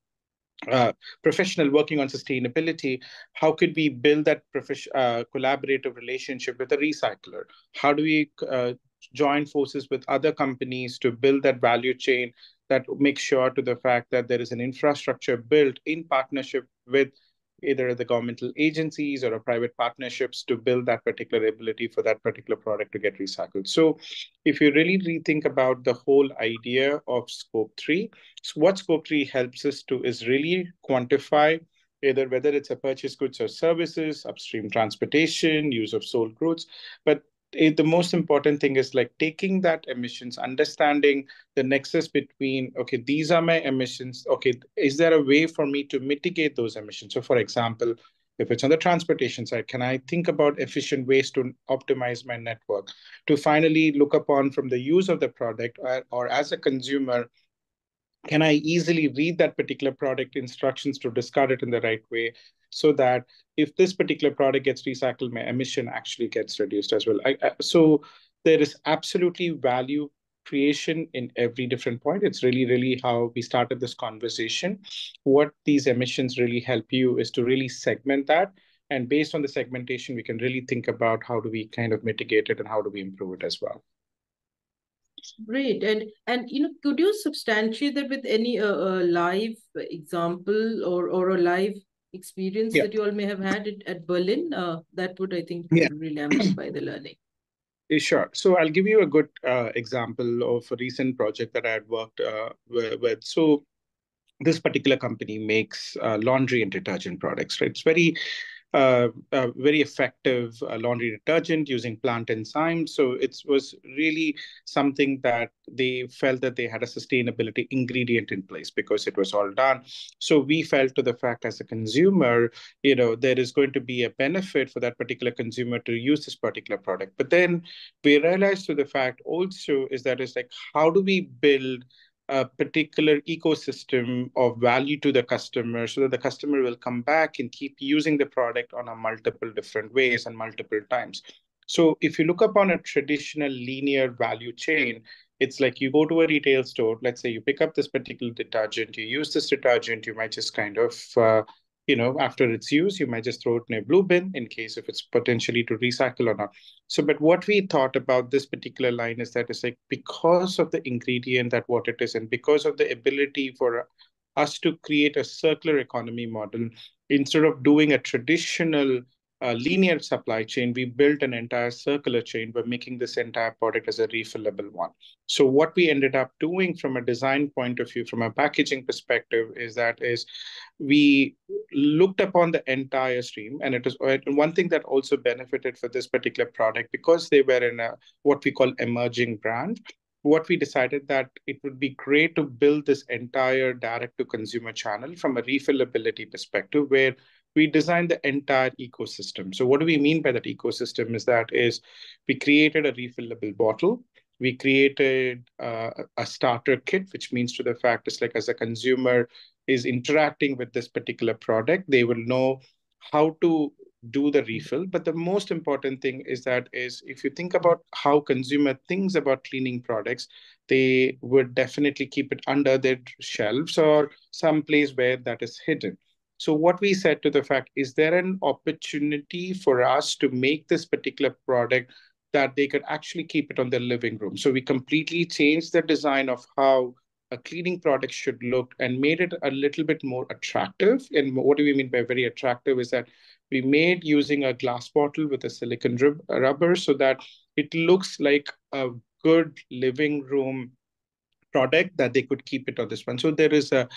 uh, professional working on sustainability, how could we build that uh, collaborative relationship with a recycler? How do we uh, join forces with other companies to build that value chain that makes sure to the fact that there is an infrastructure built in partnership with either the governmental agencies or private partnerships to build that particular ability for that particular product to get recycled. So if you really rethink about the whole idea of scope three, so what scope three helps us to is really quantify either whether it's a purchase goods or services, upstream transportation, use of sold goods, but it, the most important thing is like taking that emissions, understanding the nexus between, okay, these are my emissions. Okay, is there a way for me to mitigate those emissions? So for example, if it's on the transportation side, can I think about efficient ways to optimize my network? To finally look upon from the use of the product or, or as a consumer, can I easily read that particular product instructions to discard it in the right way so that if this particular product gets recycled, my emission actually gets reduced as well. I, I, so there is absolutely value creation in every different point. It's really, really how we started this conversation. What these emissions really help you is to really segment that. And based on the segmentation, we can really think about how do we kind of mitigate it and how do we improve it as well. Great. And, and you know, could you substantiate that with any uh, uh, live example or, or a live experience yeah. that you all may have had at, at Berlin? Uh, that would, I think, yeah. really amplify the learning. Sure. So I'll give you a good uh, example of a recent project that I had worked uh, with. So this particular company makes uh, laundry and detergent products, right? It's very uh, a very effective uh, laundry detergent using plant enzymes. So it was really something that they felt that they had a sustainability ingredient in place because it was all done. So we felt to the fact as a consumer, you know, there is going to be a benefit for that particular consumer to use this particular product. But then we realized to the fact also is that it's like, how do we build a particular ecosystem of value to the customer so that the customer will come back and keep using the product on a multiple different ways and multiple times. So if you look upon a traditional linear value chain, it's like you go to a retail store, let's say you pick up this particular detergent, you use this detergent, you might just kind of uh, you know, after its use, you might just throw it in a blue bin in case if it's potentially to recycle or not. So, but what we thought about this particular line is that it's like because of the ingredient that what it is and because of the ability for us to create a circular economy model, instead of doing a traditional uh, linear supply chain, we built an entire circular chain by making this entire product as a refillable one. So what we ended up doing from a design point of view, from a packaging perspective, is that is we looked upon the entire stream, and it is one thing that also benefited for this particular product because they were in a what we call emerging brand what we decided that it would be great to build this entire direct to consumer channel from a refillability perspective where we designed the entire ecosystem. So what do we mean by that ecosystem is that is we created a refillable bottle. We created uh, a starter kit, which means to the fact is like as a consumer is interacting with this particular product, they will know how to do the refill. But the most important thing is that is if you think about how consumer thinks about cleaning products, they would definitely keep it under their shelves or some place where that is hidden. So what we said to the fact, is there an opportunity for us to make this particular product that they could actually keep it on their living room? So we completely changed the design of how a cleaning product should look and made it a little bit more attractive. And what do we mean by very attractive is that we made using a glass bottle with a silicon rubber so that it looks like a good living room product that they could keep it on this one. So there is a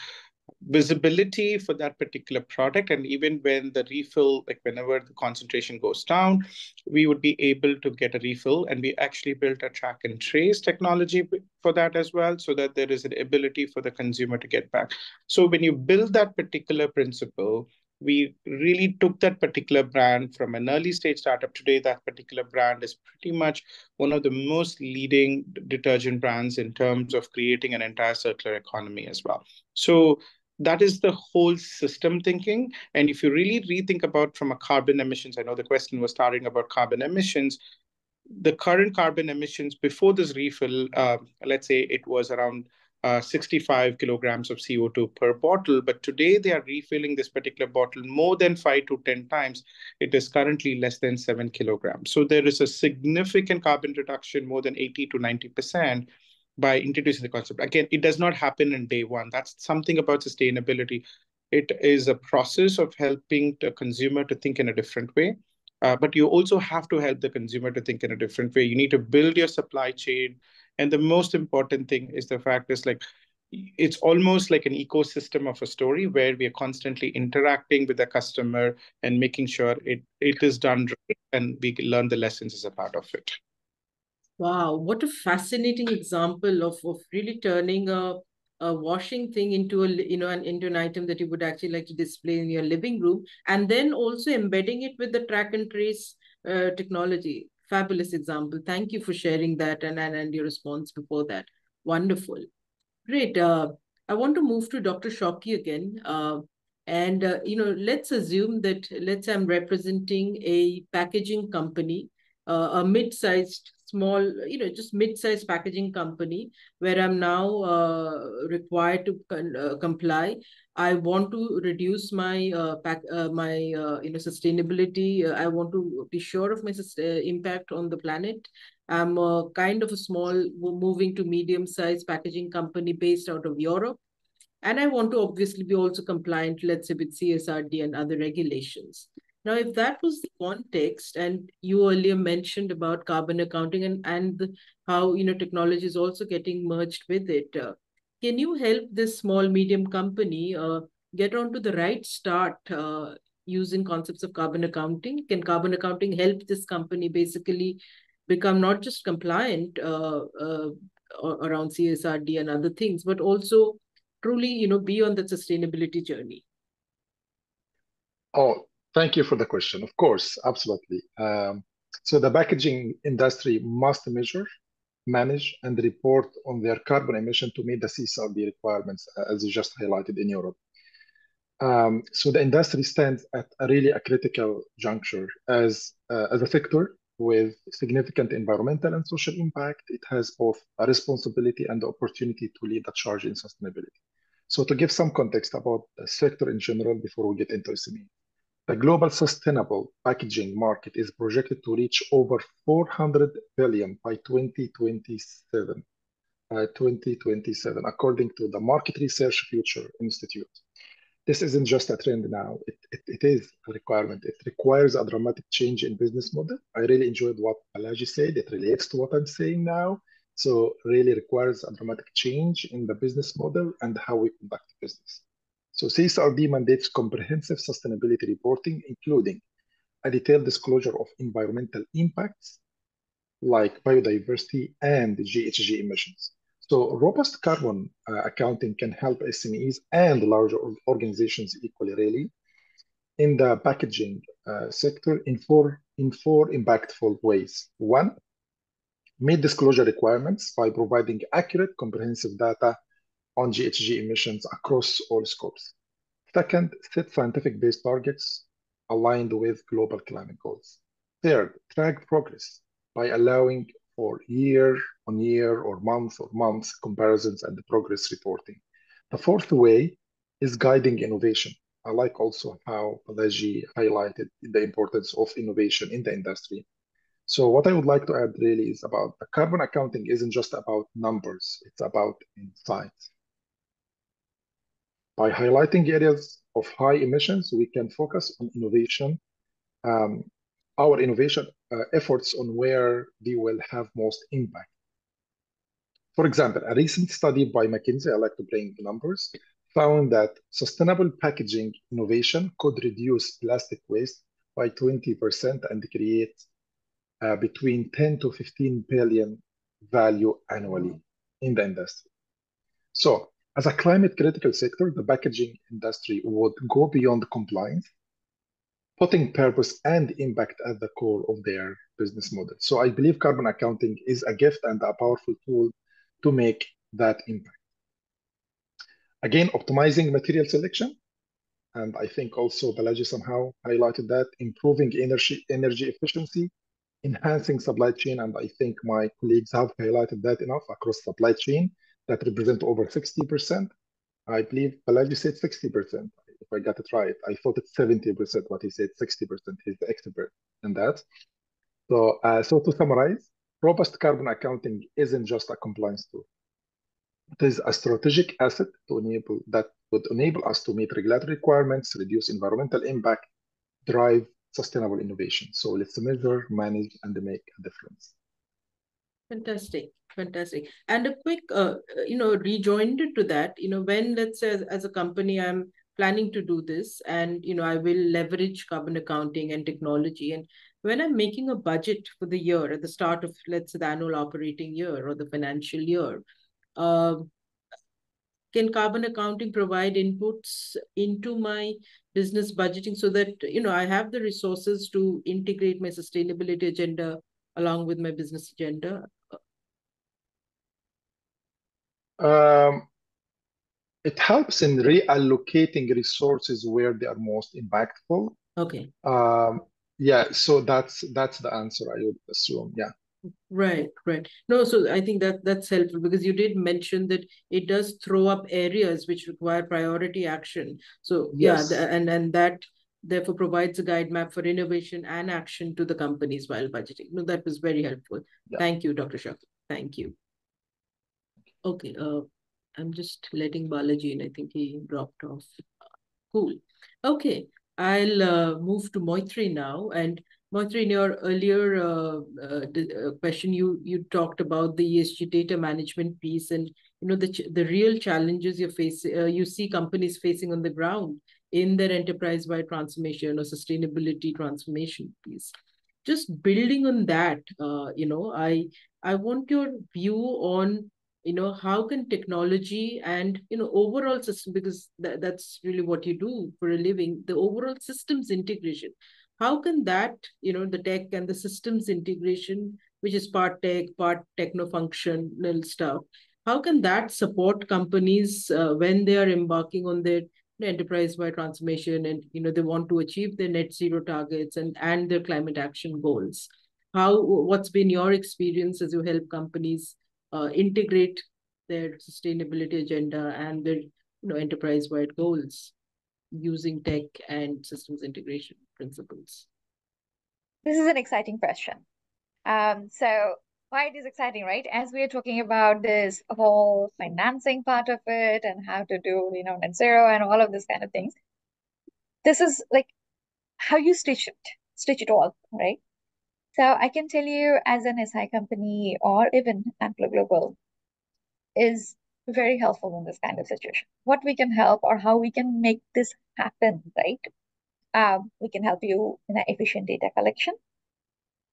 visibility for that particular product. And even when the refill, like whenever the concentration goes down, we would be able to get a refill. And we actually built a track and trace technology for that as well, so that there is an ability for the consumer to get back. So when you build that particular principle, we really took that particular brand from an early stage startup. Today, that particular brand is pretty much one of the most leading detergent brands in terms of creating an entire circular economy as well. So that is the whole system thinking. And if you really rethink about from a carbon emissions, I know the question was starting about carbon emissions. The current carbon emissions before this refill, uh, let's say it was around uh, 65 kilograms of CO2 per bottle, but today they are refilling this particular bottle more than five to 10 times. It is currently less than seven kilograms. So there is a significant carbon reduction, more than 80 to 90% by introducing the concept. Again, it does not happen in day one. That's something about sustainability. It is a process of helping the consumer to think in a different way. Uh, but you also have to help the consumer to think in a different way. You need to build your supply chain. And the most important thing is the fact is like, it's almost like an ecosystem of a story where we are constantly interacting with the customer and making sure it, it is done right and we learn the lessons as a part of it. Wow, what a fascinating example of, of really turning a, a washing thing into a you know an into an item that you would actually like to display in your living room, and then also embedding it with the track and trace uh, technology. Fabulous example. Thank you for sharing that and, and, and your response before that. Wonderful. Great. Uh, I want to move to Dr. Shawky again. Uh, and, uh, you know, let's assume that, let's say I'm representing a packaging company, uh, a mid-sized small, you know, just mid-sized packaging company where I'm now uh, required to uh, comply. I want to reduce my uh, pack, uh, my uh, you know sustainability. Uh, I want to be sure of my impact on the planet. I'm a kind of a small moving to medium-sized packaging company based out of Europe. And I want to obviously be also compliant, let's say, with CSRD and other regulations. Now, if that was the context, and you earlier mentioned about carbon accounting and, and how you know technology is also getting merged with it, uh, can you help this small medium company uh, get onto the right start uh, using concepts of carbon accounting? Can carbon accounting help this company basically become not just compliant uh, uh, around CSRD and other things, but also truly, you know, be on the sustainability journey? Oh, Thank you for the question. Of course, absolutely. Um, so the packaging industry must measure, manage, and report on their carbon emission to meet the CSRD requirements, uh, as you just highlighted in Europe. Um, so the industry stands at a really a critical juncture as, uh, as a sector with significant environmental and social impact. It has both a responsibility and the opportunity to lead the charge in sustainability. So to give some context about the sector in general before we get into SME. The global sustainable packaging market is projected to reach over 400 billion by 2027, uh, 2027, according to the Market Research Future Institute. This isn't just a trend now, it, it, it is a requirement. It requires a dramatic change in business model. I really enjoyed what Balaji said. It relates to what I'm saying now. So really requires a dramatic change in the business model and how we conduct business. So CSRD mandates comprehensive sustainability reporting, including a detailed disclosure of environmental impacts like biodiversity and GHG emissions. So robust carbon uh, accounting can help SMEs and larger organizations equally really in the packaging uh, sector in four, in four impactful ways. One, meet disclosure requirements by providing accurate, comprehensive data on GHG emissions across all scopes. Second, set scientific-based targets aligned with global climate goals. Third, track progress by allowing for year-on-year or month-or-month comparisons and the progress reporting. The fourth way is guiding innovation. I like also how Balaji highlighted the importance of innovation in the industry. So what I would like to add really is about the carbon accounting isn't just about numbers, it's about insights. By highlighting areas of high emissions, we can focus on innovation, um, our innovation uh, efforts on where they will have most impact. For example, a recent study by McKinsey, I like to bring the numbers, found that sustainable packaging innovation could reduce plastic waste by 20% and create uh, between 10 to 15 billion value annually in the industry. So as a climate critical sector, the packaging industry would go beyond compliance, putting purpose and impact at the core of their business model. So I believe carbon accounting is a gift and a powerful tool to make that impact. Again, optimizing material selection. And I think also Balaji somehow highlighted that, improving energy, energy efficiency, enhancing supply chain. And I think my colleagues have highlighted that enough across supply chain that represent over 60%. I believe Balaji said 60%, if I got it right. I thought it's 70%, but he said 60%. He's the expert in that. So, uh, so to summarize, robust carbon accounting isn't just a compliance tool. It is a strategic asset to enable that would enable us to meet regulatory requirements, reduce environmental impact, drive sustainable innovation. So let's measure, manage, and make a difference. Fantastic, fantastic. And a quick, uh, you know, rejoinder to that, you know, when let's say as, as a company, I'm planning to do this and, you know, I will leverage carbon accounting and technology. And when I'm making a budget for the year at the start of, let's say, the annual operating year or the financial year, uh, can carbon accounting provide inputs into my business budgeting so that you know I have the resources to integrate my sustainability agenda along with my business agenda? Um, it helps in reallocating resources where they are most impactful. Okay. Um, yeah, so that's that's the answer I would assume. Yeah. Right, right. No, so I think that that's helpful because you did mention that it does throw up areas which require priority action. So yes. yeah, and and that therefore provides a guide map for innovation and action to the companies while budgeting. No, that was very helpful. Yeah. Thank you, Dr. Shah. Thank you. Okay, uh, I'm just letting Balaji in. I think he dropped off. Cool. Okay, I'll uh, move to Moitreyi now. And Moitreyi, in your earlier uh, uh, uh, question, you you talked about the ESG data management piece and you know the the real challenges you face uh, you see companies facing on the ground in their enterprise-wide transformation or sustainability transformation piece. Just building on that, uh, you know, I I want your view on you know how can technology and you know overall system because that, that's really what you do for a living the overall systems integration how can that you know the tech and the systems integration which is part tech part techno functional stuff how can that support companies uh, when they are embarking on their enterprise-wide transformation and you know they want to achieve their net zero targets and and their climate action goals. How what's been your experience as you help companies uh, integrate their sustainability agenda and their you know enterprise-wide goals using tech and systems integration principles? This is an exciting question. Um, so why it is exciting, right? As we are talking about this whole financing part of it and how to do, you know, net zero and all of this kind of things. This is like how you stitch it, stitch it all, right? So I can tell you as an SI company or even Amplo Global is very helpful in this kind of situation. What we can help or how we can make this happen, right? Um, we can help you in efficient data collection,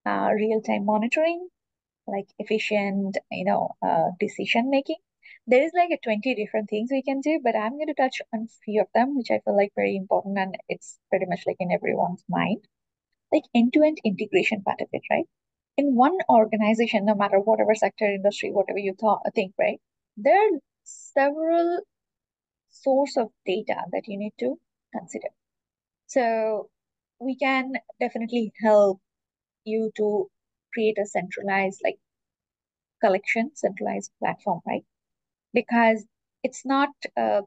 uh, real-time monitoring, like efficient, you know, uh, decision making. There is like a 20 different things we can do, but I'm going to touch on few of them, which I feel like very important and it's pretty much like in everyone's mind. Like end-to-end integration part of it, right? In one organization, no matter whatever sector, industry, whatever you thought, think, right? There are several source of data that you need to consider. So we can definitely help you to create a centralized like collection, centralized platform, right? Because it's not, uh,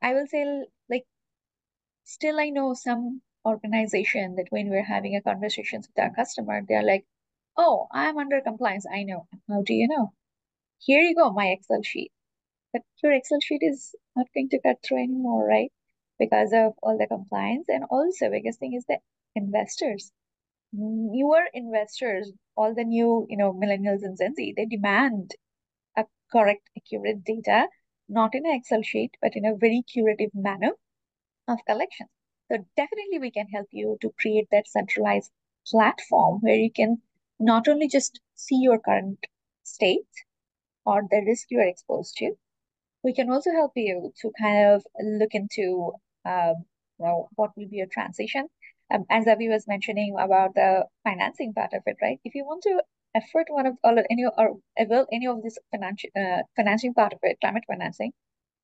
I will say like, still I know some organization that when we're having a conversation with our customer, they're like, oh, I'm under compliance. I know. How do you know? Here you go, my Excel sheet. But your Excel sheet is not going to cut through anymore, right? Because of all the compliance. And also, biggest thing is the investors newer investors, all the new, you know, millennials and Gen Z, they demand a correct, accurate data not in an Excel sheet, but in a very curative manner of collections. So definitely we can help you to create that centralized platform where you can not only just see your current state or the risk you are exposed to, we can also help you to kind of look into um, know, what will be your transition. Um, as Abii was mentioning about the financing part of it, right? If you want to effort one of all any or avail any of this financial uh, financing part of it, climate financing,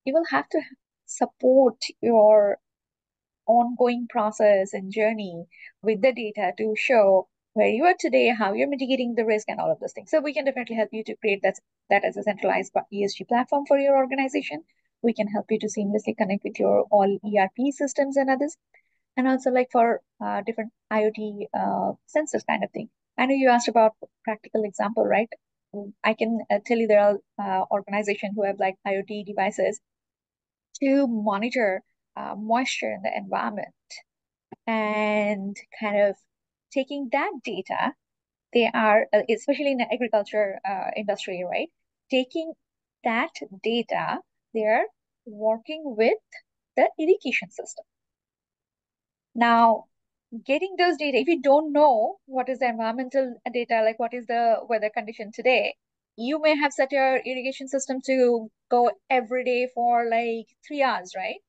you will have to support your ongoing process and journey with the data to show where you are today, how you're mitigating the risk, and all of those things. So we can definitely help you to create that, that as a centralized ESG platform for your organization. We can help you to seamlessly connect with your all ERP systems and others. And also like for uh, different IoT uh, sensors kind of thing. I know you asked about practical example, right? I can uh, tell you there are uh, organizations who have like IoT devices to monitor uh, moisture in the environment and kind of taking that data they are uh, especially in the agriculture industry right taking that data they're working with the irrigation system now getting those data if you don't know what is the environmental data like what is the weather condition today you may have set your irrigation system to go every day for like three hours right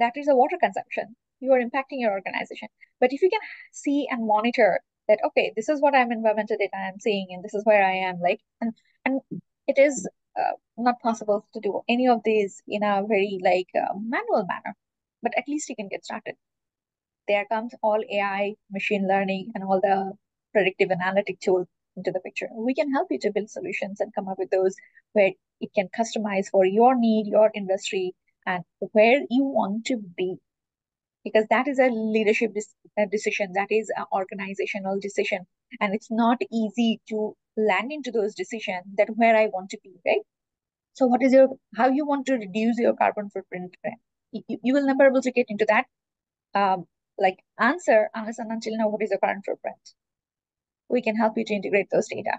that is a water consumption. You are impacting your organization. But if you can see and monitor that, okay, this is what I'm environmental data I'm seeing, and this is where I am, like, and and it is uh, not possible to do any of these in a very like uh, manual manner, but at least you can get started. There comes all AI, machine learning, and all the predictive analytic tools into the picture. We can help you to build solutions and come up with those where it can customize for your need, your industry, and where you want to be. Because that is a leadership decision that is an organizational decision. And it's not easy to land into those decisions that where i want to be right? So what is your how you want to reduce your carbon footprint you, you will never be able to get into that um, like answer unless and until now what is your current footprint we can help you to integrate those data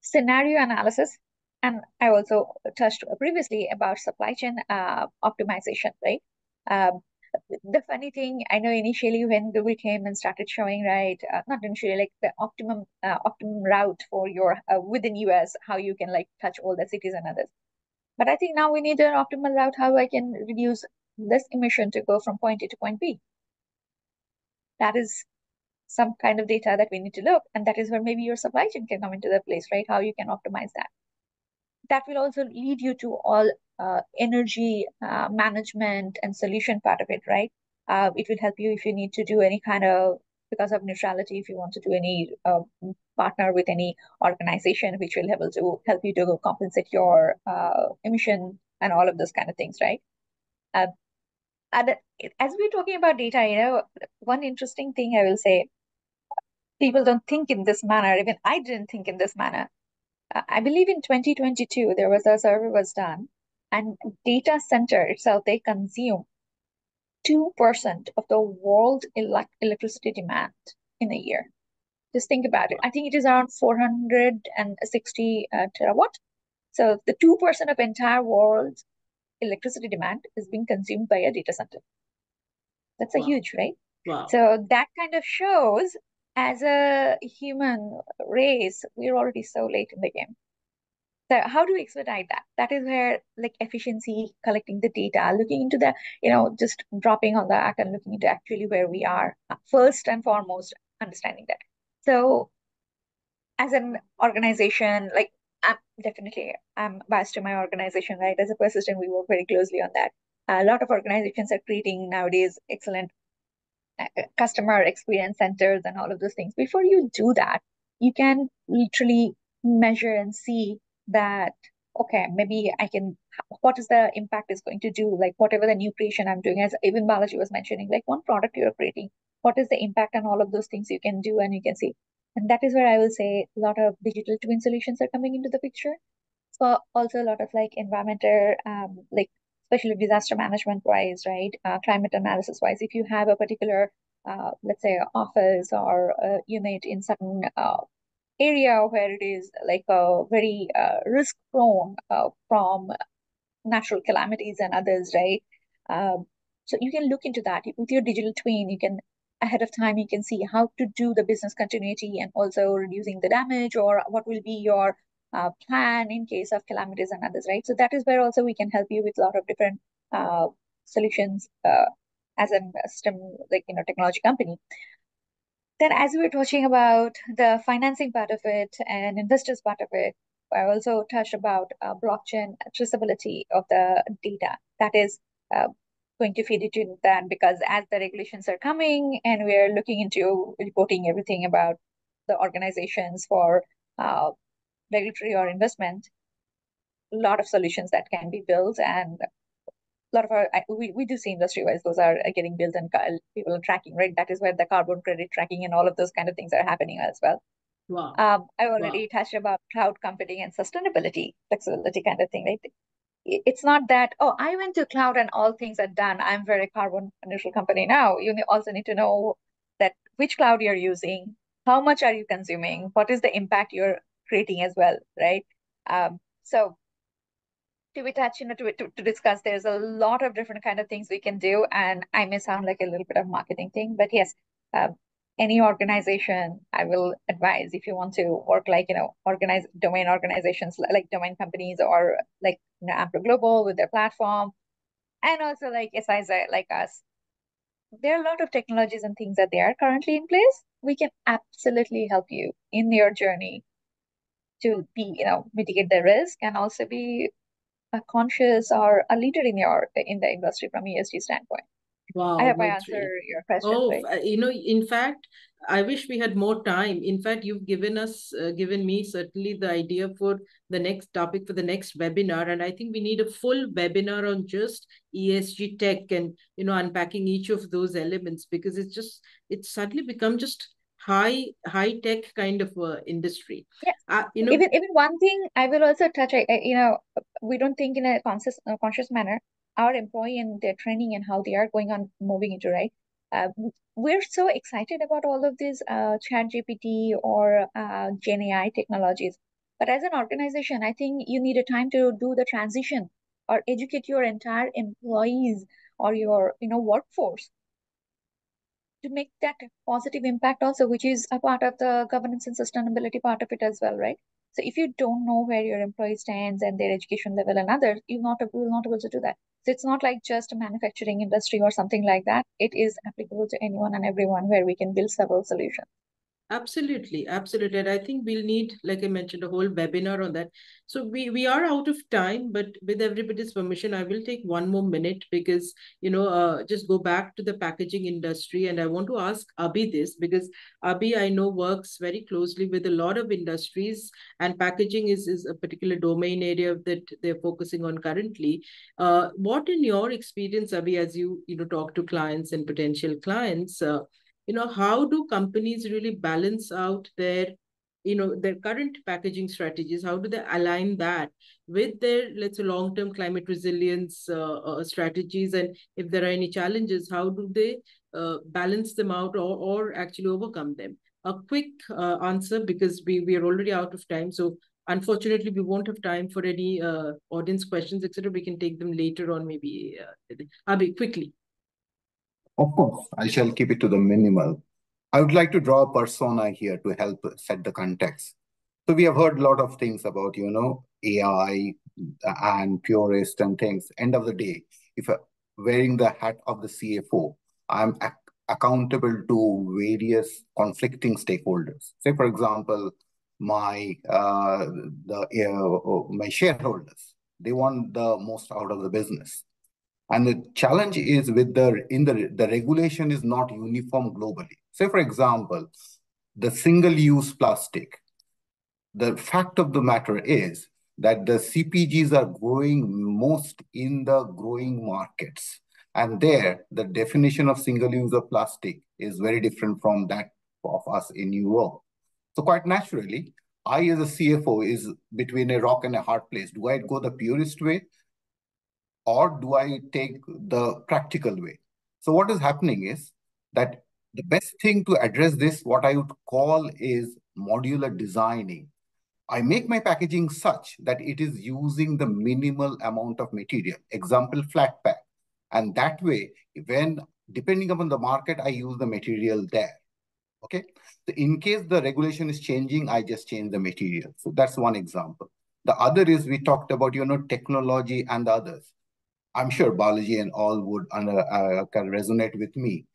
scenario analysis and I also touched previously about supply chain uh, optimization, right? Um, the funny thing, I know initially when Google came and started showing, right, uh, not initially, like the optimum uh, optimum route for your uh, within US, how you can like touch all the cities and others. But I think now we need an optimal route how I can reduce this emission to go from point A to point B. That is some kind of data that we need to look, and that is where maybe your supply chain can come into the place, right? How you can optimize that that will also lead you to all uh, energy uh, management and solution part of it, right? Uh, it will help you if you need to do any kind of, because of neutrality, if you want to do any uh, partner with any organization, which will able to help you to compensate your uh, emission and all of those kind of things, right? Uh, and as we're talking about data, you know, one interesting thing I will say, people don't think in this manner. Even I didn't think in this manner. I believe in 2022, there was a survey was done and data center itself, they consume 2% of the world elect electricity demand in a year. Just think about it. I think it is around 460 uh, terawatt. So the 2% of entire world's electricity demand is being consumed by a data center. That's wow. a huge, right? Wow. So that kind of shows as a human race, we're already so late in the game. So how do we expedite that? That is where like efficiency, collecting the data, looking into the, you know, just dropping on the act and looking into actually where we are uh, first and foremost, understanding that. So as an organization, like I'm definitely I'm biased to my organization, right? As a Persistent, we work very closely on that. A lot of organizations are creating nowadays excellent uh, uh, customer experience centers and all of those things. Before you do that, you can literally measure and see that, okay, maybe I can, what is the impact is going to do? Like whatever the new creation I'm doing, as even Balaji was mentioning, like one product you're creating, what is the impact on all of those things you can do and you can see. And that is where I will say a lot of digital twin solutions are coming into the picture. So also a lot of like environmental, um, like especially disaster management wise, right? Uh, climate analysis wise, if you have a particular, uh, let's say, office or a unit in certain uh, area where it is like a very uh, risk prone uh, from natural calamities and others, right? Um, so you can look into that with your digital twin. You can ahead of time you can see how to do the business continuity and also reducing the damage or what will be your uh, plan in case of calamities and others, right? So that is where also we can help you with a lot of different uh, solutions uh, as a system, like, you know, technology company. Then as we were talking about the financing part of it and investors part of it, I also touched about uh, blockchain traceability of the data. That is uh, going to feed it into that because as the regulations are coming and we're looking into reporting everything about the organizations for uh, regulatory or investment, a lot of solutions that can be built and a lot of our we, we do see industry wise those are getting built and people are tracking right? That is where the carbon credit tracking and all of those kind of things are happening as well. Wow. Um i already wow. touched about cloud computing and sustainability flexibility kind of thing right it's not that oh i went to cloud and all things are done i'm very carbon neutral company now you also need to know that which cloud you're using how much are you consuming what is the impact you're creating as well right um, so to be you know, to, to, to discuss. There's a lot of different kind of things we can do, and I may sound like a little bit of marketing thing, but yes, um, any organization, I will advise if you want to work like you know, organize domain organizations like domain companies or like you know, Global with their platform, and also like SIs like us. There are a lot of technologies and things that they are currently in place. We can absolutely help you in your journey to be, you know, mitigate the risk and also be a conscious or a leader in your in the industry from ESG standpoint. Wow, I hope I answered your question. Oh, right? you know, in fact, I wish we had more time. In fact, you've given us, uh, given me certainly the idea for the next topic for the next webinar, and I think we need a full webinar on just ESG tech and you know unpacking each of those elements because it's just it's suddenly become just high high tech kind of uh, industry yes uh, you know even even one thing i will also touch I, I, you know we don't think in a conscious uh, conscious manner our employee and their training and how they are going on moving into right uh, we're so excited about all of these uh, chat gpt or uh, gen ai technologies but as an organization i think you need a time to do the transition or educate your entire employees or your you know workforce to make that positive impact also, which is a part of the governance and sustainability part of it as well, right? So if you don't know where your employee stands and their education level and others, you're not, will not able to do that. So it's not like just a manufacturing industry or something like that. It is applicable to anyone and everyone where we can build several solutions. Absolutely, absolutely. And I think we'll need, like I mentioned, a whole webinar on that. So we, we are out of time, but with everybody's permission, I will take one more minute because, you know, uh, just go back to the packaging industry. And I want to ask Abii this because Abii, I know, works very closely with a lot of industries and packaging is, is a particular domain area that they're focusing on currently. Uh, what in your experience, Abii, as you, you know, talk to clients and potential clients, uh, you know how do companies really balance out their you know their current packaging strategies? How do they align that with their let's say long term climate resilience uh, uh, strategies? And if there are any challenges how do they uh, balance them out or, or actually overcome them? A quick uh, answer because we we are already out of time. So unfortunately we won't have time for any uh, audience questions etc we can take them later on maybe uh, Abii, quickly of course, I shall keep it to the minimal. I would like to draw a persona here to help set the context. So we have heard a lot of things about, you know, AI and purist and things. End of the day, if wearing the hat of the CFO, I'm ac accountable to various conflicting stakeholders. Say, for example, my uh, the uh, my shareholders. They want the most out of the business. And the challenge is with the in the the regulation is not uniform globally. Say, for example, the single-use plastic. The fact of the matter is that the CPGs are growing most in the growing markets. And there, the definition of single-use of plastic is very different from that of us in Europe. So quite naturally, I as a CFO is between a rock and a hard place. Do I go the purist way or do I take the practical way? So what is happening is that the best thing to address this, what I would call is modular designing. I make my packaging such that it is using the minimal amount of material. Example, flat pack. And that way, when depending upon the market, I use the material there. Okay. So in case the regulation is changing, I just change the material. So that's one example. The other is we talked about, you know, technology and the others. I'm sure Balaji and all would under, uh, resonate with me.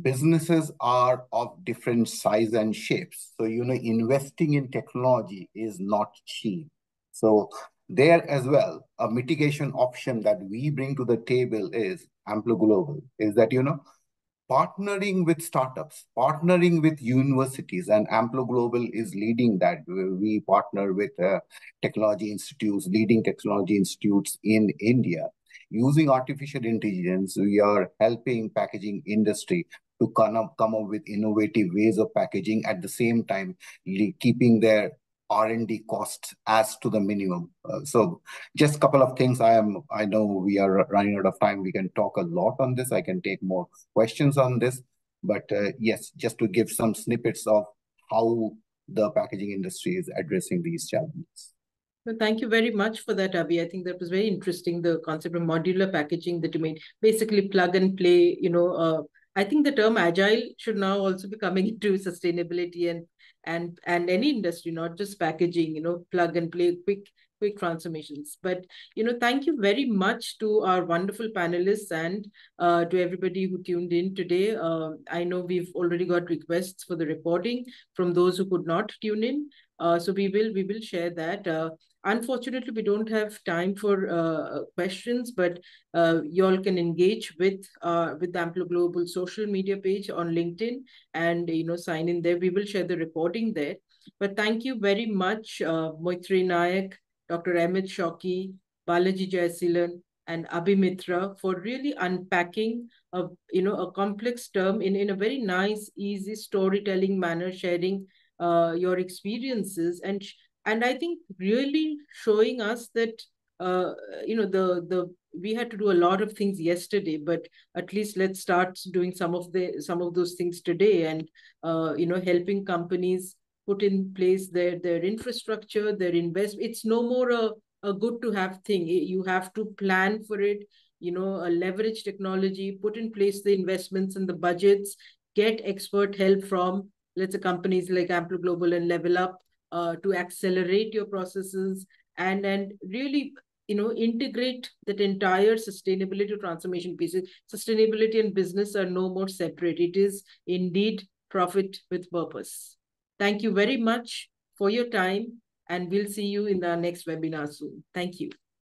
Businesses are of different size and shapes. So, you know, investing in technology is not cheap. So there as well, a mitigation option that we bring to the table is Amplo Global, is that, you know, partnering with startups, partnering with universities, and Amplo Global is leading that. We partner with uh, technology institutes, leading technology institutes in India. Using artificial intelligence, we are helping packaging industry to come up, come up with innovative ways of packaging at the same time keeping their R&D costs as to the minimum. Uh, so just a couple of things. I am. I know we are running out of time. We can talk a lot on this. I can take more questions on this. But uh, yes, just to give some snippets of how the packaging industry is addressing these challenges. Well, thank you very much for that, Abii. I think that was very interesting, the concept of modular packaging that you made, basically plug and play, you know, uh, I think the term agile should now also be coming into sustainability and and and any industry, not just packaging, you know, plug and play, quick quick transformations. But you know, thank you very much to our wonderful panelists and uh, to everybody who tuned in today. Uh, I know we've already got requests for the reporting from those who could not tune in. Uh, so we will we will share that. Uh, Unfortunately, we don't have time for uh, questions, but uh, you all can engage with uh, with the Amplo Global social media page on LinkedIn and you know sign in there. We will share the recording there. But thank you very much, uh, Moitreyi Nayek, Dr. Ahmed Shawky, Balaji Jayasilan, and Abii Mitra for really unpacking a you know a complex term in, in a very nice, easy storytelling manner, sharing uh, your experiences and and i think really showing us that uh, you know the the we had to do a lot of things yesterday but at least let's start doing some of the some of those things today and uh, you know helping companies put in place their their infrastructure their invest it's no more a, a good to have thing. You have to plan for it you know leverage technology put in place the investments and the budgets get expert help from let's say companies like Amplo Global and Level Up uh, to accelerate your processes and and really you know integrate that entire sustainability transformation pieces. Sustainability and business are no more separate. It is indeed profit with purpose. Thank you very much for your time and we'll see you in the next webinar soon. Thank you